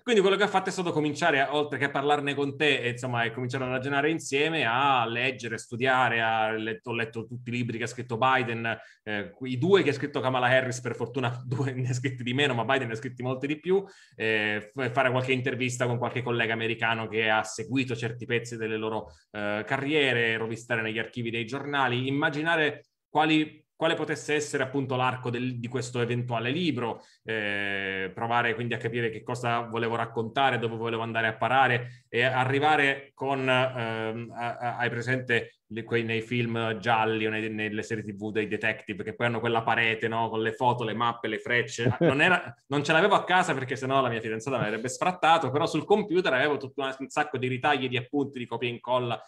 A: Quindi quello che ho fatto è stato cominciare, oltre che a parlarne con te, insomma, e cominciare a ragionare insieme, a leggere, studiare, a letto, ho letto tutti i libri che ha scritto Biden, eh, i due che ha scritto Kamala Harris, per fortuna due ne ha scritti di meno, ma Biden ne ha scritti molti di più, eh, fare qualche intervista con qualche collega americano che ha seguito certi pezzi delle loro eh, carriere, rovistare negli archivi dei giornali, immaginare quali quale potesse essere appunto l'arco del, di questo eventuale libro, eh, provare quindi a capire che cosa volevo raccontare, dove volevo andare a parare e arrivare con, eh, hai presente quei, nei film gialli o nei, nelle serie tv dei detective che poi hanno quella parete no? con le foto, le mappe, le frecce. Non, era, non ce l'avevo a casa perché sennò la mia fidanzata mi avrebbe sfrattato, però sul computer avevo tutto un sacco di ritagli di appunti, di copia e incolla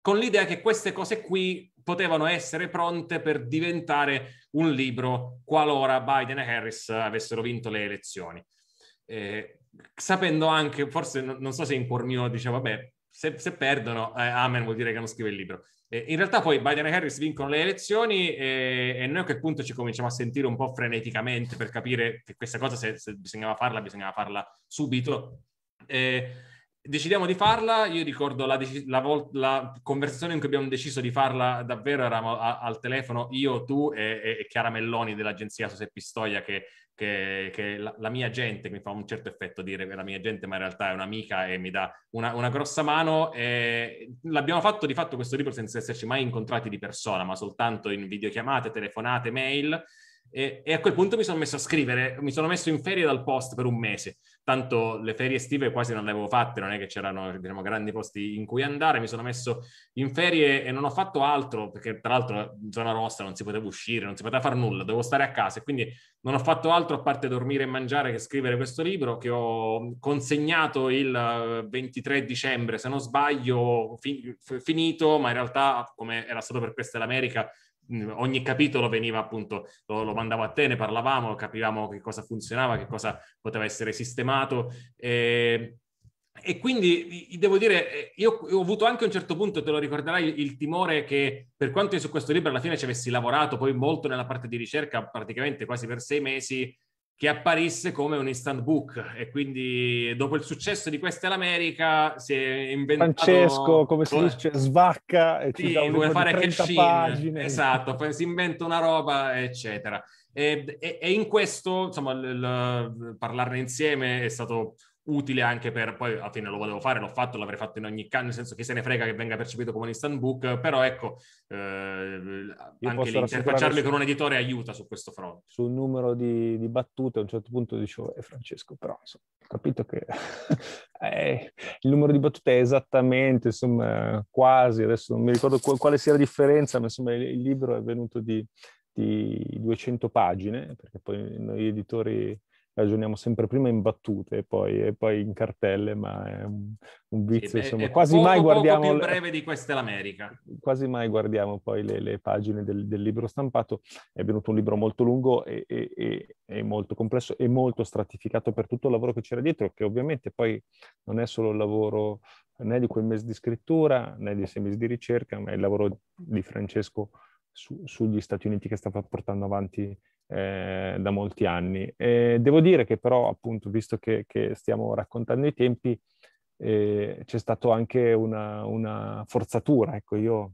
A: con l'idea che queste cose qui potevano essere pronte per diventare un libro qualora Biden e Harris avessero vinto le elezioni. Eh, sapendo anche, forse non so se in cuor mio dicevo, vabbè, se, se perdono, eh, amen vuol dire che non scrive il libro. Eh, in realtà poi Biden e Harris vincono le elezioni e, e, noi a quel punto ci cominciamo a sentire un po' freneticamente per capire che questa cosa, se, se bisognava farla, bisognava farla subito. Eh, decidiamo di farla, io ricordo la, la, vol- la, conversazione in cui abbiamo deciso di farla davvero, eravamo a- al telefono io, tu e, e Chiara Melloni dell'agenzia Sose Pistoia che, che, che la, la, mia gente, mi fa un certo effetto dire che la mia gente, ma in realtà è un'amica e mi dà una, una grossa mano. E l'abbiamo fatto di fatto questo libro senza esserci mai incontrati di persona, ma soltanto in videochiamate, telefonate, mail. E, e, a quel punto mi sono messo a scrivere, mi sono messo in ferie dal post per un mese, tanto le ferie estive quasi non le avevo fatte, non è che c'erano diciamo, grandi posti in cui andare, mi sono messo in ferie e non ho fatto altro, perché tra l'altro in zona rossa non si poteva uscire, non si poteva fare nulla, dovevo stare a casa e quindi non ho fatto altro a parte dormire e mangiare che scrivere questo libro che ho consegnato il 23 eh, dicembre, se non sbaglio, fi- finito, ma in realtà come era stato per questa l'America ogni capitolo veniva appunto, lo, lo, mandavo a te, ne parlavamo, capivamo che cosa funzionava, che cosa poteva essere sistemato. E, e quindi devo dire, io ho avuto anche a un certo punto, te lo ricorderai, il, il timore che per quanto io su questo libro alla fine ci avessi lavorato poi molto nella parte di ricerca, praticamente quasi per sei mesi, che apparisse come un instant book e quindi dopo il successo di questa l'America si è inventato...
C: Francesco, come si dice, svacca e
A: sì, ci dà un vuole fare cash pagine. Esatto, poi si inventa una roba, eccetera. E, e, e in questo, insomma, il, il, parlarne insieme è stato utile anche per, poi alla fine lo volevo fare, l'ho fatto, l'avrei fatto in ogni caso, nel senso che se ne frega che venga percepito come un instant book, però ecco, eh, anche l'interfacciarli con un editore aiuta su questo fronte.
C: Sul numero di, di battute a un certo punto dicevo, eh, Francesco, però insomma, ho capito che eh, il numero di battute è esattamente, insomma, quasi, adesso non mi ricordo qual, quale sia la differenza, ma insomma il, il libro è venuto di, di 200 pagine, perché poi noi editori ragioniamo sempre prima in battute e poi, e poi in cartelle, ma è un, un vizio, sì, insomma, è quasi
A: poco,
C: mai guardiamo...
A: Poco più breve di questa è l'America.
C: Quasi mai guardiamo poi le, le pagine del, del, libro stampato, è venuto un libro molto lungo e, e, e, molto complesso e molto stratificato per tutto il lavoro che c'era dietro, che ovviamente poi non è solo il lavoro né di quel mese di scrittura, né di sei mesi di ricerca, ma è il lavoro di Francesco su, sugli Stati Uniti che sta portando avanti eh, da molti anni. E devo dire che però, appunto, visto che, che stiamo raccontando i tempi, eh, c'è stata anche una, una, forzatura. Ecco, io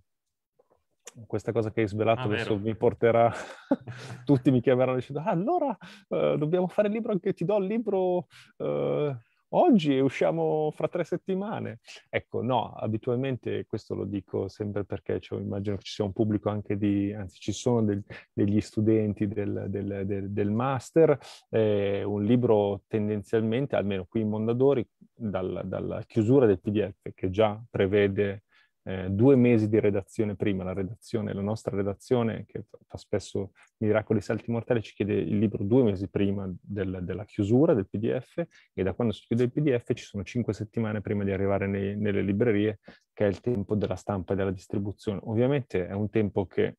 C: questa cosa che hai svelato ah, adesso vero. mi porterà, tutti mi chiameranno dicendo, ah, allora eh, dobbiamo fare il libro anche ti do il libro eh, oggi e usciamo fra tre settimane. Ecco, no, abitualmente questo lo dico sempre perché cioè, immagino che ci sia un pubblico anche di, anzi ci sono del, degli studenti del, del, del, master, eh, un libro tendenzialmente, almeno qui in Mondadori, dal, dalla chiusura del PDF che già prevede eh, due mesi di redazione prima, la redazione, la nostra redazione che fa spesso miracoli salti mortali ci chiede il libro due mesi prima del, della chiusura del PDF e da quando si chiude il PDF ci sono cinque settimane prima di arrivare nei, nelle librerie che è il tempo della stampa e della distribuzione. Ovviamente è un tempo che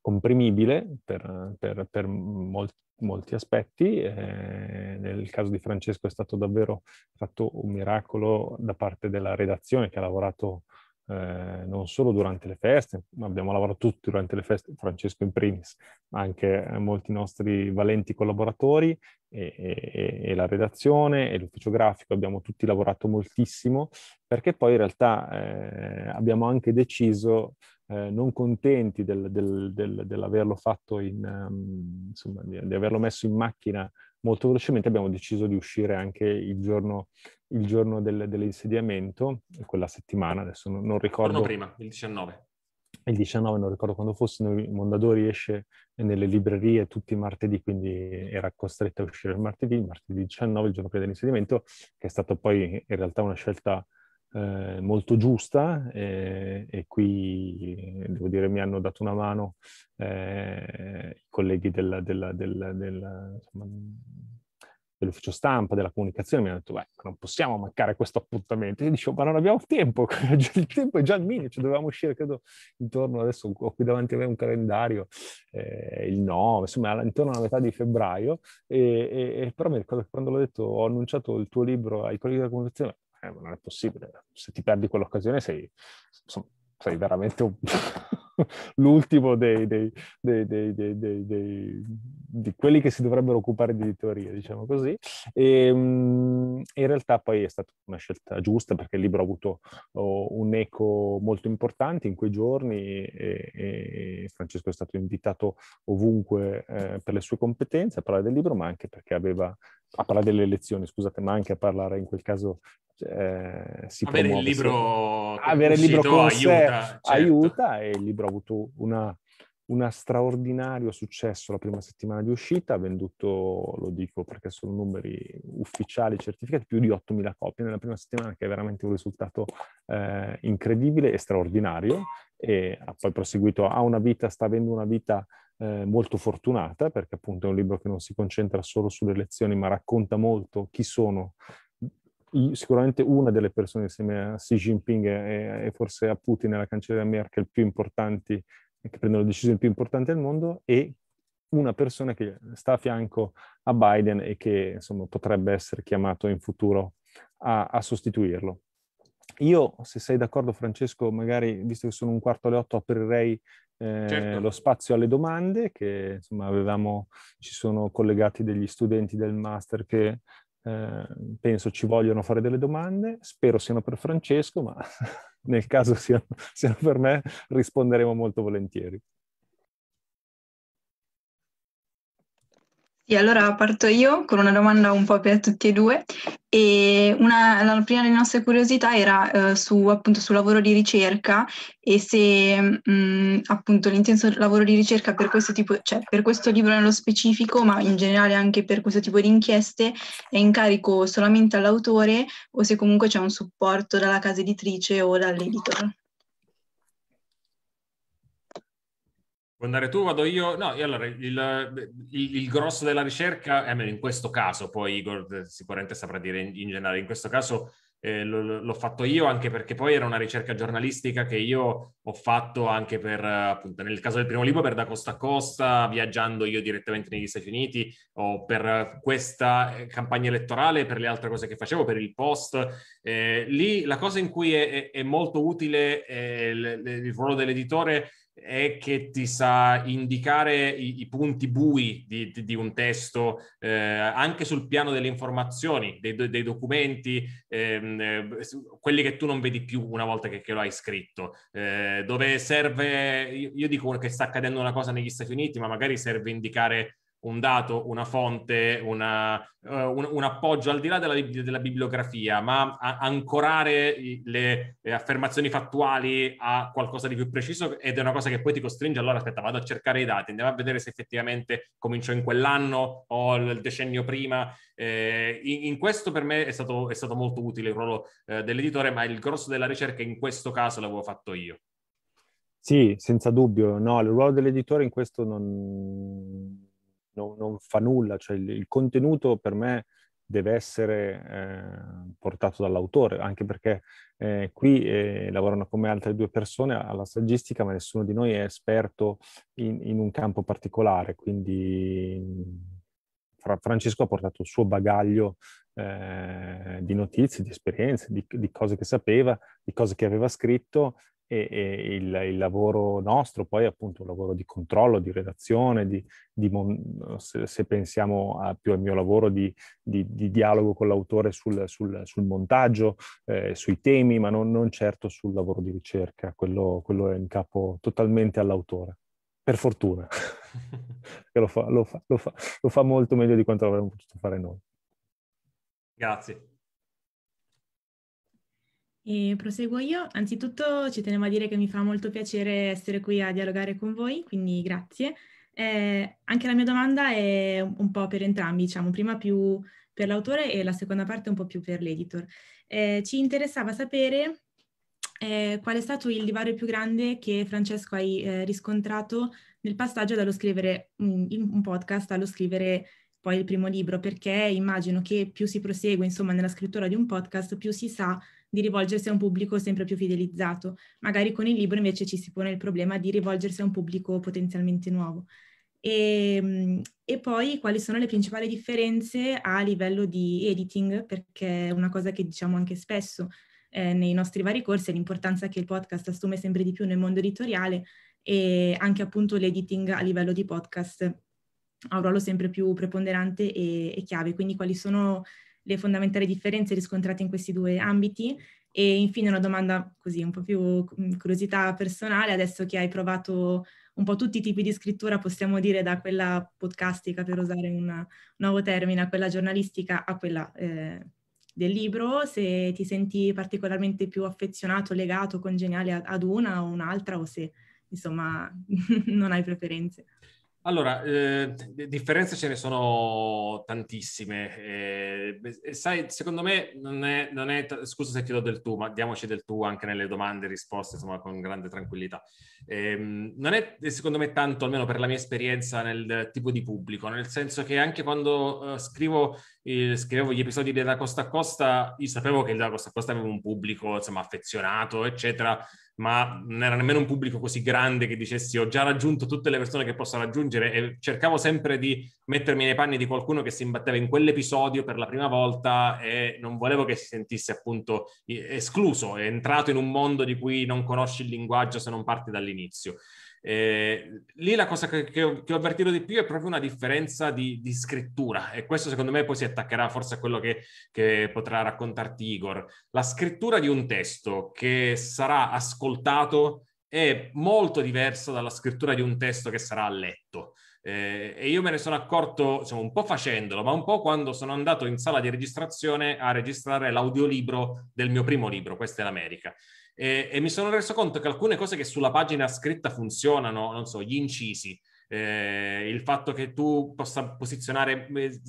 C: comprimibile per, per, per molti molti aspetti. Eh, nel caso di Francesco è stato davvero fatto un miracolo da parte della redazione che ha lavorato eh, non solo durante le feste, ma abbiamo lavorato tutti durante le feste, Francesco in primis, ma anche eh, molti nostri valenti collaboratori e, e, e, la redazione e l'ufficio grafico, abbiamo tutti lavorato moltissimo perché poi in realtà eh, abbiamo anche deciso eh, non contenti del, del, del, dell'averlo fatto in, um, insomma, di, di, averlo messo in macchina molto velocemente, abbiamo deciso di uscire anche il giorno, il giorno del, dell'insediamento, quella settimana, adesso non, non ricordo.
A: Il prima, il 19.
C: Il 19 non ricordo quando fosse, Mondadori esce nelle librerie tutti i martedì, quindi era costretta a uscire il martedì, il martedì 19, il giorno prima dell'insediamento, che è stata poi in realtà una scelta eh, molto giusta eh, e qui devo dire mi hanno dato una mano eh, i colleghi della, della, della, insomma, dell'ufficio stampa, della comunicazione, mi hanno detto, beh, non possiamo mancare questo appuntamento. Io dicevo, ma non abbiamo tempo, il tempo è già il minimo, cioè dovevamo uscire, credo, intorno, adesso ho qui davanti a me un calendario, eh, il 9, insomma, intorno alla metà di febbraio, e, e, e però mi ricordo che quando l'ho detto, ho annunciato il tuo libro ai colleghi della comunicazione, eh, non è possibile. Se ti perdi quell'occasione sei, sei veramente un... l'ultimo dei, dei, dei, di quelli che si dovrebbero occupare di editoria, diciamo così. E um, in realtà poi è stata una scelta giusta perché il libro ha avuto oh, un eco molto importante in quei giorni e, e Francesco è stato invitato ovunque eh, per le sue competenze a parlare del libro, ma anche perché aveva a parlare delle elezioni, scusate, ma anche a parlare in quel caso eh, si
A: avere il libro,
C: avere il libro con aiuta, sé certo. aiuta e il libro ha avuto una, un straordinario successo la prima settimana di uscita, ha venduto, lo dico perché sono numeri ufficiali certificati, più di 8.000 copie nella prima settimana, che è veramente un risultato eh, incredibile e straordinario. E ha poi proseguito, ha una vita, sta avendo una vita eh, molto fortunata, perché appunto è un libro che non si concentra solo sulle lezioni, ma racconta molto chi sono sicuramente una delle persone insieme a Xi Jinping e, forse a Putin e alla cancelliera Merkel più importanti che prendono le decisioni più importanti del mondo e una persona che sta a fianco a Biden e che insomma potrebbe essere chiamato in futuro a, a sostituirlo. Io, se sei d'accordo Francesco, magari, visto che sono un quarto alle otto, aprirei eh, certo. lo spazio alle domande, che insomma avevamo, ci sono collegati degli studenti del master che eh, penso ci vogliono fare delle domande, spero siano per Francesco, ma nel caso siano, siano per me risponderemo molto volentieri.
D: Sì, allora parto io con una domanda un po' per tutti e due. E una, la prima delle nostre curiosità era eh, su, appunto, sul lavoro di ricerca e se mh, mm, appunto l'intenso lavoro di ricerca per questo tipo, cioè per questo libro nello specifico, ma in generale anche per questo tipo di inchieste, è in carico solamente all'autore o se comunque c'è un supporto dalla casa editrice o dall'editor.
A: Vuoi andare tu? Vado io? No, io allora, il, il, il, grosso della ricerca, almeno in questo caso, poi Igor sicuramente saprà dire in, in generale, in questo caso eh, lo, l'ho fatto io anche perché poi era una ricerca giornalistica che io ho fatto anche per, appunto, nel caso del primo libro, per da costa a costa, viaggiando io direttamente negli Stati Uniti, o per questa eh, campagna elettorale, per le altre cose che facevo, per il post. Eh, lì la cosa in cui è, è, è molto utile eh, il, il ruolo dell'editore è che ti sa indicare i, i punti bui di, di, di un testo eh, anche sul piano delle informazioni, dei, dei documenti, ehm, eh, quelli che tu non vedi più una volta che, che lo hai scritto, eh, dove serve, io, io dico che sta accadendo una cosa negli Stati Uniti, ma magari serve indicare un dato, una fonte, una, uh, un, un, appoggio al di là della, della bibliografia, ma ancorare le, le, affermazioni fattuali a qualcosa di più preciso ed è una cosa che poi ti costringe, allora aspetta, vado a cercare i dati, andiamo a vedere se effettivamente cominciò in quell'anno o il decennio prima. Eh, in, in, questo per me è stato, è stato molto utile il ruolo eh, dell'editore, ma il grosso della ricerca in questo caso l'avevo fatto io.
C: Sì, senza dubbio. No, il ruolo dell'editore in questo non non, non fa nulla, cioè il, il, contenuto per me deve essere eh, portato dall'autore, anche perché eh, qui eh, lavorano come altre due persone alla saggistica, ma nessuno di noi è esperto in, in un campo particolare, quindi Fra Francesco ha portato il suo bagaglio eh, di notizie, di esperienze, di, di, cose che sapeva, di cose che aveva scritto e, e il, il, lavoro nostro, poi appunto un lavoro di controllo, di redazione, di, di se, se, pensiamo a, più al mio lavoro di, di, di dialogo con l'autore sul, sul, sul montaggio, eh, sui temi, ma non, non, certo sul lavoro di ricerca, quello, quello è in capo totalmente all'autore, per fortuna, che lo fa, lo, fa, lo, fa, lo fa molto meglio di quanto avremmo potuto fare noi.
A: Grazie.
E: E proseguo io. Anzitutto ci tenevo a dire che mi fa molto piacere essere qui a dialogare con voi, quindi grazie. Eh, anche la mia domanda è un po' per entrambi, diciamo, prima più per l'autore e la seconda parte un po' più per l'editor. Eh, ci interessava sapere eh, qual è stato il divario più grande che Francesco hai eh, riscontrato nel passaggio dallo scrivere un, un podcast allo scrivere poi il primo libro, perché immagino che più si prosegue, insomma, nella scrittura di un podcast, più si sa di rivolgersi a un pubblico sempre più fidelizzato. Magari con il libro invece ci si pone il problema di rivolgersi a un pubblico potenzialmente nuovo. E, ehm, e, poi quali sono le principali differenze a livello di editing, perché è una cosa che diciamo anche spesso eh, nei nostri vari corsi è l'importanza che il podcast assume sempre di più nel mondo editoriale e anche appunto l'editing a livello di podcast ha un ruolo sempre più preponderante e, e chiave. Quindi quali sono le fondamentali differenze riscontrate in questi due ambiti. E infine una domanda così, un po' più mm, curiosità personale, adesso che hai provato un po' tutti i tipi di scrittura, possiamo dire da quella podcastica, per usare un nuovo termine, a quella giornalistica, a quella eh, del libro, se ti senti particolarmente più affezionato, legato, congeniale ad una o un'altra, o se insomma non hai preferenze.
A: Allora, eh, differenze ce ne sono tantissime. Eh, sai, secondo me non è, non è, scusa se ti do del tu, ma diamoci del tu anche nelle domande e risposte, insomma, con grande tranquillità. Eh, non è, secondo me, tanto, almeno per la mia esperienza, nel tipo di pubblico, nel senso che anche quando uh, scrivo, eh, scrivevo gli episodi di Da Costa a Costa, io sapevo che Da Costa a Costa aveva un pubblico, insomma, affezionato, eccetera, ma non era nemmeno un pubblico così grande che dicessi ho già raggiunto tutte le persone che posso raggiungere e cercavo sempre di mettermi nei panni di qualcuno che si imbatteva in quell'episodio per la prima volta e non volevo che si sentisse appunto escluso, è entrato in un mondo di cui non conosci il linguaggio se non parti dall'inizio. Eh, lì la cosa che, che, ho, che, ho, avvertito di più è proprio una differenza di, di, scrittura e questo secondo me poi si attaccherà forse a quello che, che, potrà raccontarti Igor. La scrittura di un testo che sarà ascoltato è molto diversa dalla scrittura di un testo che sarà letto. Eh, e io me ne sono accorto insomma, un po' facendolo, ma un po' quando sono andato in sala di registrazione a registrare l'audiolibro del mio primo libro, Questa è l'America e, e mi sono reso conto che alcune cose che sulla pagina scritta funzionano, non so, gli incisi, eh, il fatto che tu possa posizionare, eh,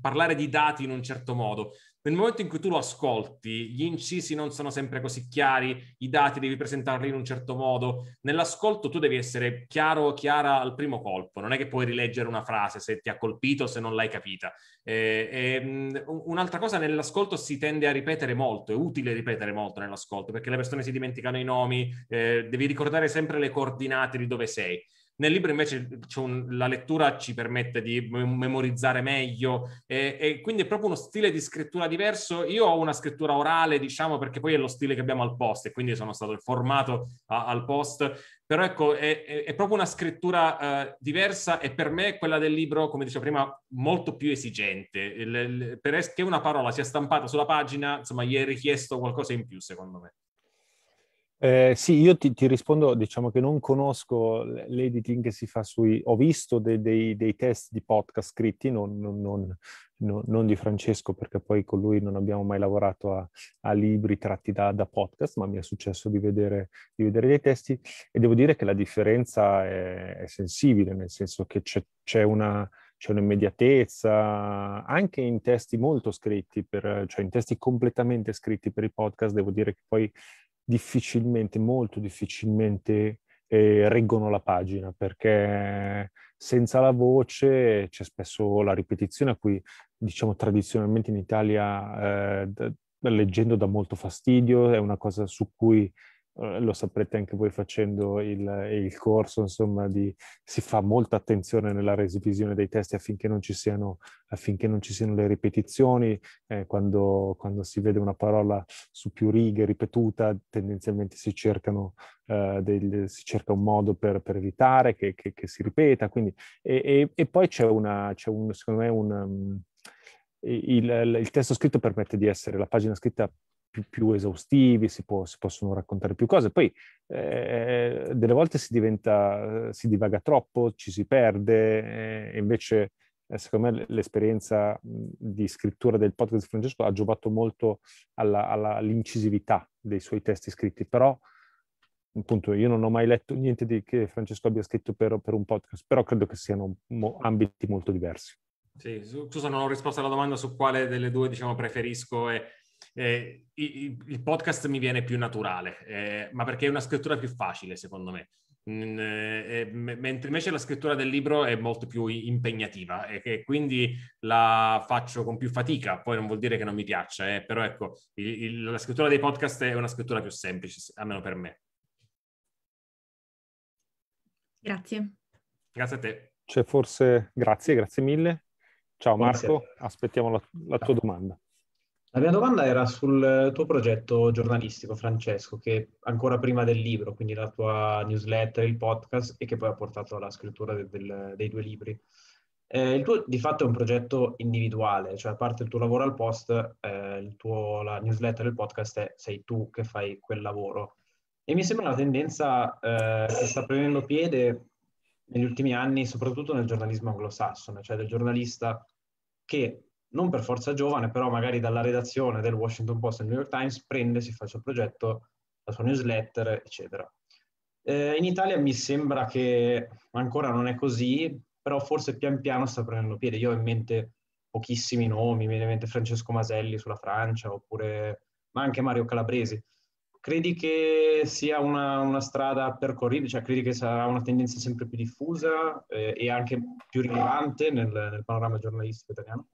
A: parlare di dati in un certo modo, nel momento in cui tu lo ascolti, gli incisi non sono sempre così chiari, i dati devi presentarli in un certo modo. Nell'ascolto tu devi essere chiaro o chiara al primo colpo, non è che puoi rileggere una frase se ti ha colpito, se non l'hai capita. Eh, eh, un'altra cosa, nell'ascolto si tende a ripetere molto, è utile ripetere molto nell'ascolto perché le persone si dimenticano i nomi, eh, devi ricordare sempre le coordinate di dove sei. Nel libro invece un, la lettura ci permette di memorizzare meglio e, e, quindi è proprio uno stile di scrittura diverso. Io ho una scrittura orale, diciamo, perché poi è lo stile che abbiamo al post e quindi sono stato formato a, al post, però ecco, è, è, è proprio una scrittura uh, diversa e per me quella del libro, come dicevo prima, molto più esigente. Il, il, per che una parola sia stampata sulla pagina, insomma, gli è richiesto qualcosa in più, secondo me.
C: Eh, sì, io ti, ti, rispondo, diciamo che non conosco l'editing che si fa sui... Ho visto dei, dei, dei test di podcast scritti, non, non, non, non, di Francesco, perché poi con lui non abbiamo mai lavorato a, a libri tratti da, da, podcast, ma mi è successo di vedere, di vedere, dei testi. E devo dire che la differenza è, è sensibile, nel senso che c'è, c'è una c'è un'immediatezza, anche in testi molto scritti, per, cioè in testi completamente scritti per i podcast, devo dire che poi difficilmente, molto difficilmente eh, reggono la pagina perché senza la voce c'è spesso la ripetizione a cui diciamo tradizionalmente in Italia eh, leggendo dà molto fastidio, è una cosa su cui lo saprete anche voi facendo il, il, corso, insomma, di, si fa molta attenzione nella revisione dei testi affinché non ci siano, non ci siano le ripetizioni. Eh, quando, quando, si vede una parola su più righe ripetuta, tendenzialmente si, cercano, eh, del, si cerca un modo per, per evitare che, che, che, si ripeta. Quindi, e, e, e, poi c'è, una, c'è un, secondo me un... Um, il, il, testo scritto permette di essere la pagina scritta più, più esaustivi, si, può, si, possono raccontare più cose. Poi eh, delle volte si diventa, si divaga troppo, ci si perde, eh, invece eh, secondo me l'esperienza di scrittura del podcast di Francesco ha giovato molto alla, alla, all'incisività dei suoi testi scritti, però appunto io non ho mai letto niente di, che Francesco abbia scritto per, per un podcast, però credo che siano ambiti molto diversi.
A: Sì, scusa, non ho risposto alla domanda su quale delle due diciamo preferisco e eh, il, il, podcast mi viene più naturale, eh, ma perché è una scrittura più facile, secondo me. Mm, eh, mentre invece la scrittura del libro è molto più impegnativa e che quindi la faccio con più fatica, poi non vuol dire che non mi piaccia, eh, però ecco, il, il, la scrittura dei podcast è una scrittura più semplice, almeno per me.
E: Grazie.
A: Grazie a te.
C: C'è forse, grazie, grazie mille. Ciao Marco, aspettiamo la, la tua domanda.
F: La mia domanda era sul tuo progetto giornalistico, Francesco, che ancora prima del libro, quindi la tua newsletter, il podcast, e che poi ha portato alla scrittura del, del, dei due libri. Eh, il tuo di fatto è un progetto individuale, cioè a parte il tuo lavoro al post, eh, tuo, la newsletter e il podcast è, sei tu che fai quel lavoro. E mi sembra una tendenza eh, che sta prendendo piede negli ultimi anni, soprattutto nel giornalismo anglosassone, cioè del giornalista che non per forza giovane, però magari dalla redazione del Washington Post e New York Times prende, si fa il suo progetto, la sua newsletter, eccetera. Eh, in Italia mi sembra che ancora non è così, però forse pian piano sta prendendo piede. Io ho in mente pochissimi nomi, mi viene in mente Francesco Maselli sulla Francia, oppure ma anche Mario Calabresi. Credi che sia una, una strada percorribile, cioè credi che sarà una tendenza sempre più diffusa eh, e anche più rilevante nel, nel panorama giornalistico italiano?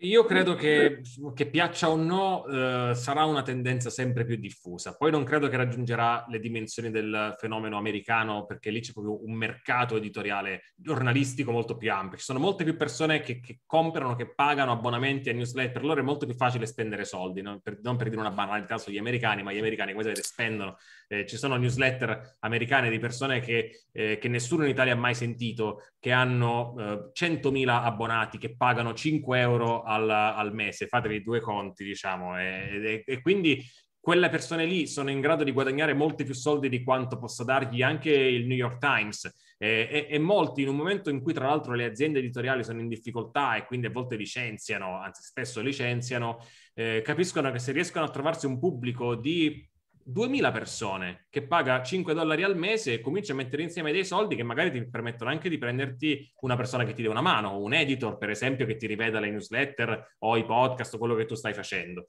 A: Io credo che, che piaccia o no, eh, sarà una tendenza sempre più diffusa. Poi non credo che raggiungerà le dimensioni del fenomeno americano, perché lì c'è proprio un mercato editoriale giornalistico molto più ampio. Ci sono molte più persone che, che comprano, che pagano abbonamenti a newsletter. Per loro è molto più facile spendere soldi, no? per, non per dire una banalità sugli americani, ma gli americani, come sapete, spendono. Eh, ci sono newsletter americane di persone che, eh, che, nessuno in Italia ha mai sentito, che hanno 100.000 abbonati, che pagano 5 euro al, al mese, fatevi due conti, diciamo, e, e, e quindi quelle persone lì sono in grado di guadagnare molti più soldi di quanto possa dargli anche il New York Times. Eh, e, e, molti, in un momento in cui tra l'altro le aziende editoriali sono in difficoltà e quindi a volte licenziano, anzi spesso licenziano, eh, capiscono che se riescono a trovarsi un pubblico di 2000 persone che paga 5 dollari al mese e comincia a mettere insieme dei soldi che magari ti permettono anche di prenderti una persona che ti dia una mano, un editor per esempio che ti riveda le newsletter o i podcast o quello che tu stai facendo.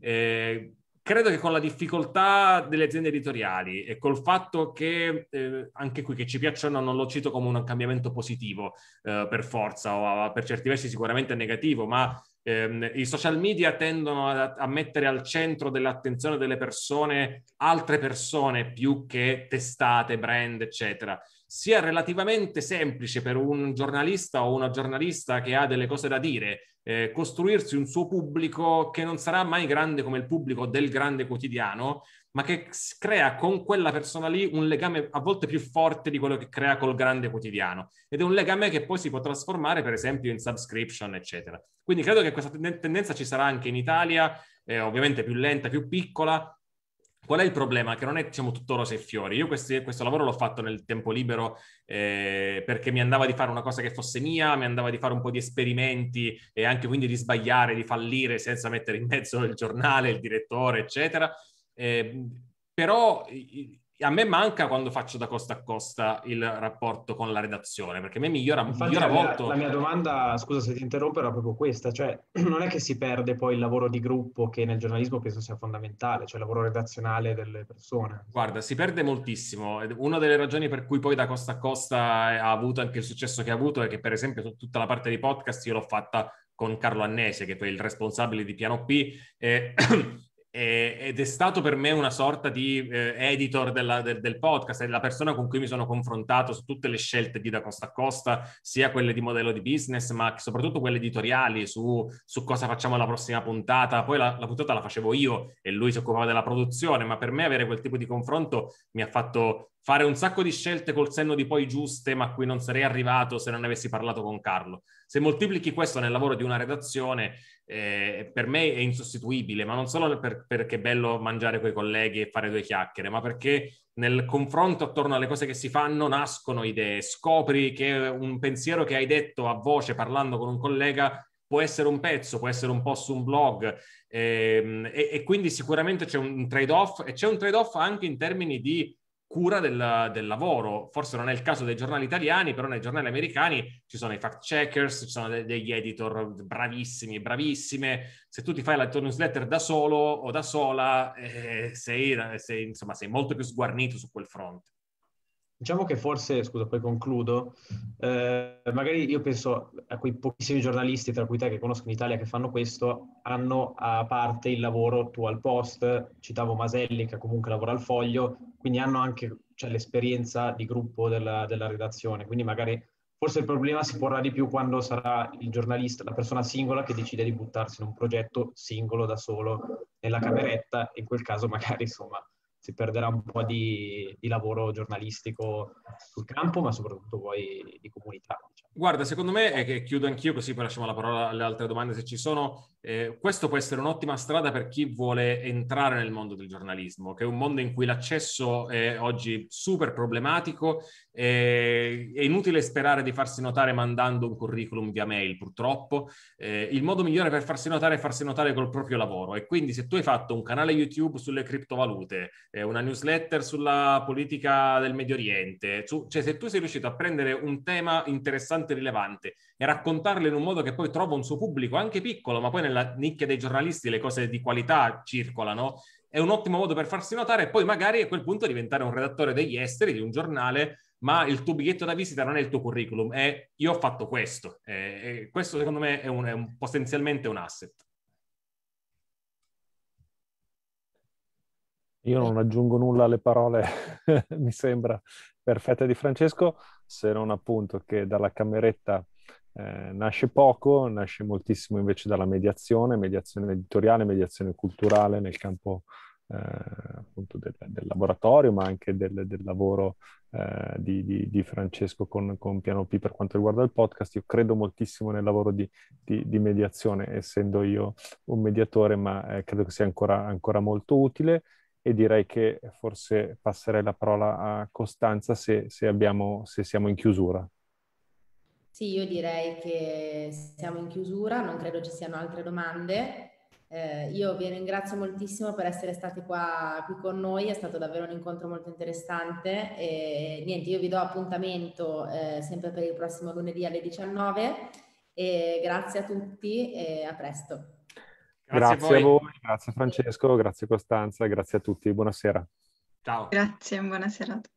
A: Eh, credo che con la difficoltà delle aziende editoriali e col fatto che eh, anche qui che ci piacciono non lo cito come un cambiamento positivo eh, per forza o per certi versi sicuramente negativo, ma ehm, i social media tendono a, a, mettere al centro dell'attenzione delle persone altre persone più che testate, brand, eccetera. Sia relativamente semplice per un giornalista o una giornalista che ha delle cose da dire eh, costruirsi un suo pubblico che non sarà mai grande come il pubblico del grande quotidiano, ma che crea con quella persona lì un legame a volte più forte di quello che crea col grande quotidiano. Ed è un legame che poi si può trasformare, per esempio, in subscription, eccetera. Quindi credo che questa tendenza ci sarà anche in Italia, eh, ovviamente più lenta, più piccola, Qual è il problema? Che non è diciamo, tutto rose e fiori. Io questi, questo lavoro l'ho fatto nel tempo libero eh, perché mi andava di fare una cosa che fosse mia, mi andava di fare un po' di esperimenti e anche quindi di sbagliare, di fallire senza mettere in mezzo il giornale, il direttore, eccetera. Eh, però a me manca quando faccio da costa a costa il rapporto con la redazione, perché a me migliora,
F: Infatti,
A: migliora
F: la mia,
A: molto.
F: La mia domanda, scusa se ti interrompo, era proprio questa, cioè non è che si perde poi il lavoro di gruppo che nel giornalismo penso sia fondamentale, cioè il lavoro redazionale delle persone.
A: Guarda, si perde moltissimo. Una delle ragioni per cui poi da costa a costa ha avuto anche il successo che ha avuto è che per esempio tutta la parte di podcast io l'ho fatta con Carlo Annese, che poi è il responsabile di Piano P, e ed è stato per me una sorta di eh, editor della, del, del, podcast, è la persona con cui mi sono confrontato su tutte le scelte di da costa a costa, sia quelle di modello di business, ma soprattutto quelle editoriali su, su cosa facciamo la prossima puntata. Poi la, la, puntata la facevo io e lui si occupava della produzione, ma per me avere quel tipo di confronto mi ha fatto fare un sacco di scelte col senno di poi giuste, ma a cui non sarei arrivato se non avessi parlato con Carlo. Se moltiplichi questo nel lavoro di una redazione, eh, per me è insostituibile, ma non solo per, perché è bello mangiare con i colleghi e fare due chiacchiere, ma perché nel confronto attorno alle cose che si fanno nascono idee, scopri che un pensiero che hai detto a voce parlando con un collega può essere un pezzo, può essere un post su un blog ehm, e, e, quindi sicuramente c'è un trade-off e c'è un trade-off anche in termini di cura del, del, lavoro. Forse non è il caso dei giornali italiani, però nei giornali americani ci sono i fact checkers, ci sono de- degli editor bravissimi, bravissime. Se tu ti fai la tua newsletter da solo o da sola, eh, sei, sei, insomma, sei molto più sguarnito su quel fronte.
F: Diciamo che forse, scusa, poi concludo, eh, magari io penso a quei pochissimi giornalisti, tra cui te che conosco in Italia, che fanno questo, hanno a parte il lavoro tu al post, citavo Maselli che comunque lavora al foglio, quindi hanno anche cioè, l'esperienza di gruppo della, della redazione, quindi magari forse il problema si porrà di più quando sarà il giornalista, la persona singola che decide di buttarsi in un progetto singolo da solo nella cameretta, in quel caso magari insomma si perderà un po' di, di, lavoro giornalistico sul campo, ma soprattutto poi di comunità. Diciamo.
A: Guarda, secondo me, e che chiudo anch'io così poi lasciamo la parola alle altre domande se ci sono, eh, questo può essere un'ottima strada per chi vuole entrare nel mondo del giornalismo, che è un mondo in cui l'accesso è oggi super problematico. E è inutile sperare di farsi notare mandando un curriculum via mail, purtroppo. Eh, il modo migliore per farsi notare è farsi notare col proprio lavoro. E quindi se tu hai fatto un canale YouTube sulle criptovalute, eh, una newsletter sulla politica del Medio Oriente, su, cioè se tu sei riuscito a prendere un tema interessante e rilevante e raccontarlo in un modo che poi trova un suo pubblico, anche piccolo, ma poi nella nicchia dei giornalisti le cose di qualità circolano, è un ottimo modo per farsi notare e poi magari a quel punto diventare un redattore degli esteri di un giornale ma il tuo biglietto da visita non è il tuo curriculum, è io ho fatto questo. E, questo secondo me è, un, è un, potenzialmente un asset.
C: Io non aggiungo nulla alle parole, mi sembra perfette di Francesco, se non appunto che dalla cameretta eh, nasce poco, nasce moltissimo invece dalla mediazione, mediazione editoriale, mediazione culturale nel campo eh, appunto del, del, laboratorio, ma anche del, del lavoro eh, di, di, di, Francesco con, con, Piano P per quanto riguarda il podcast. Io credo moltissimo nel lavoro di, di mediazione, essendo io un mediatore, ma eh, credo che sia ancora, ancora molto utile e direi che forse passerei la parola a Costanza se, se, abbiamo, se siamo in chiusura.
B: Sì, io direi che siamo in chiusura, non credo ci siano altre domande. Eh, io vi ringrazio moltissimo per essere stati qua qui con noi, è stato davvero un incontro molto interessante e niente, io vi do appuntamento eh, sempre per il prossimo lunedì alle 19 e grazie a tutti e a presto.
C: Grazie, grazie a, a voi, grazie Francesco, grazie Costanza, grazie a tutti, buonasera.
A: Ciao.
D: Grazie, buona serata.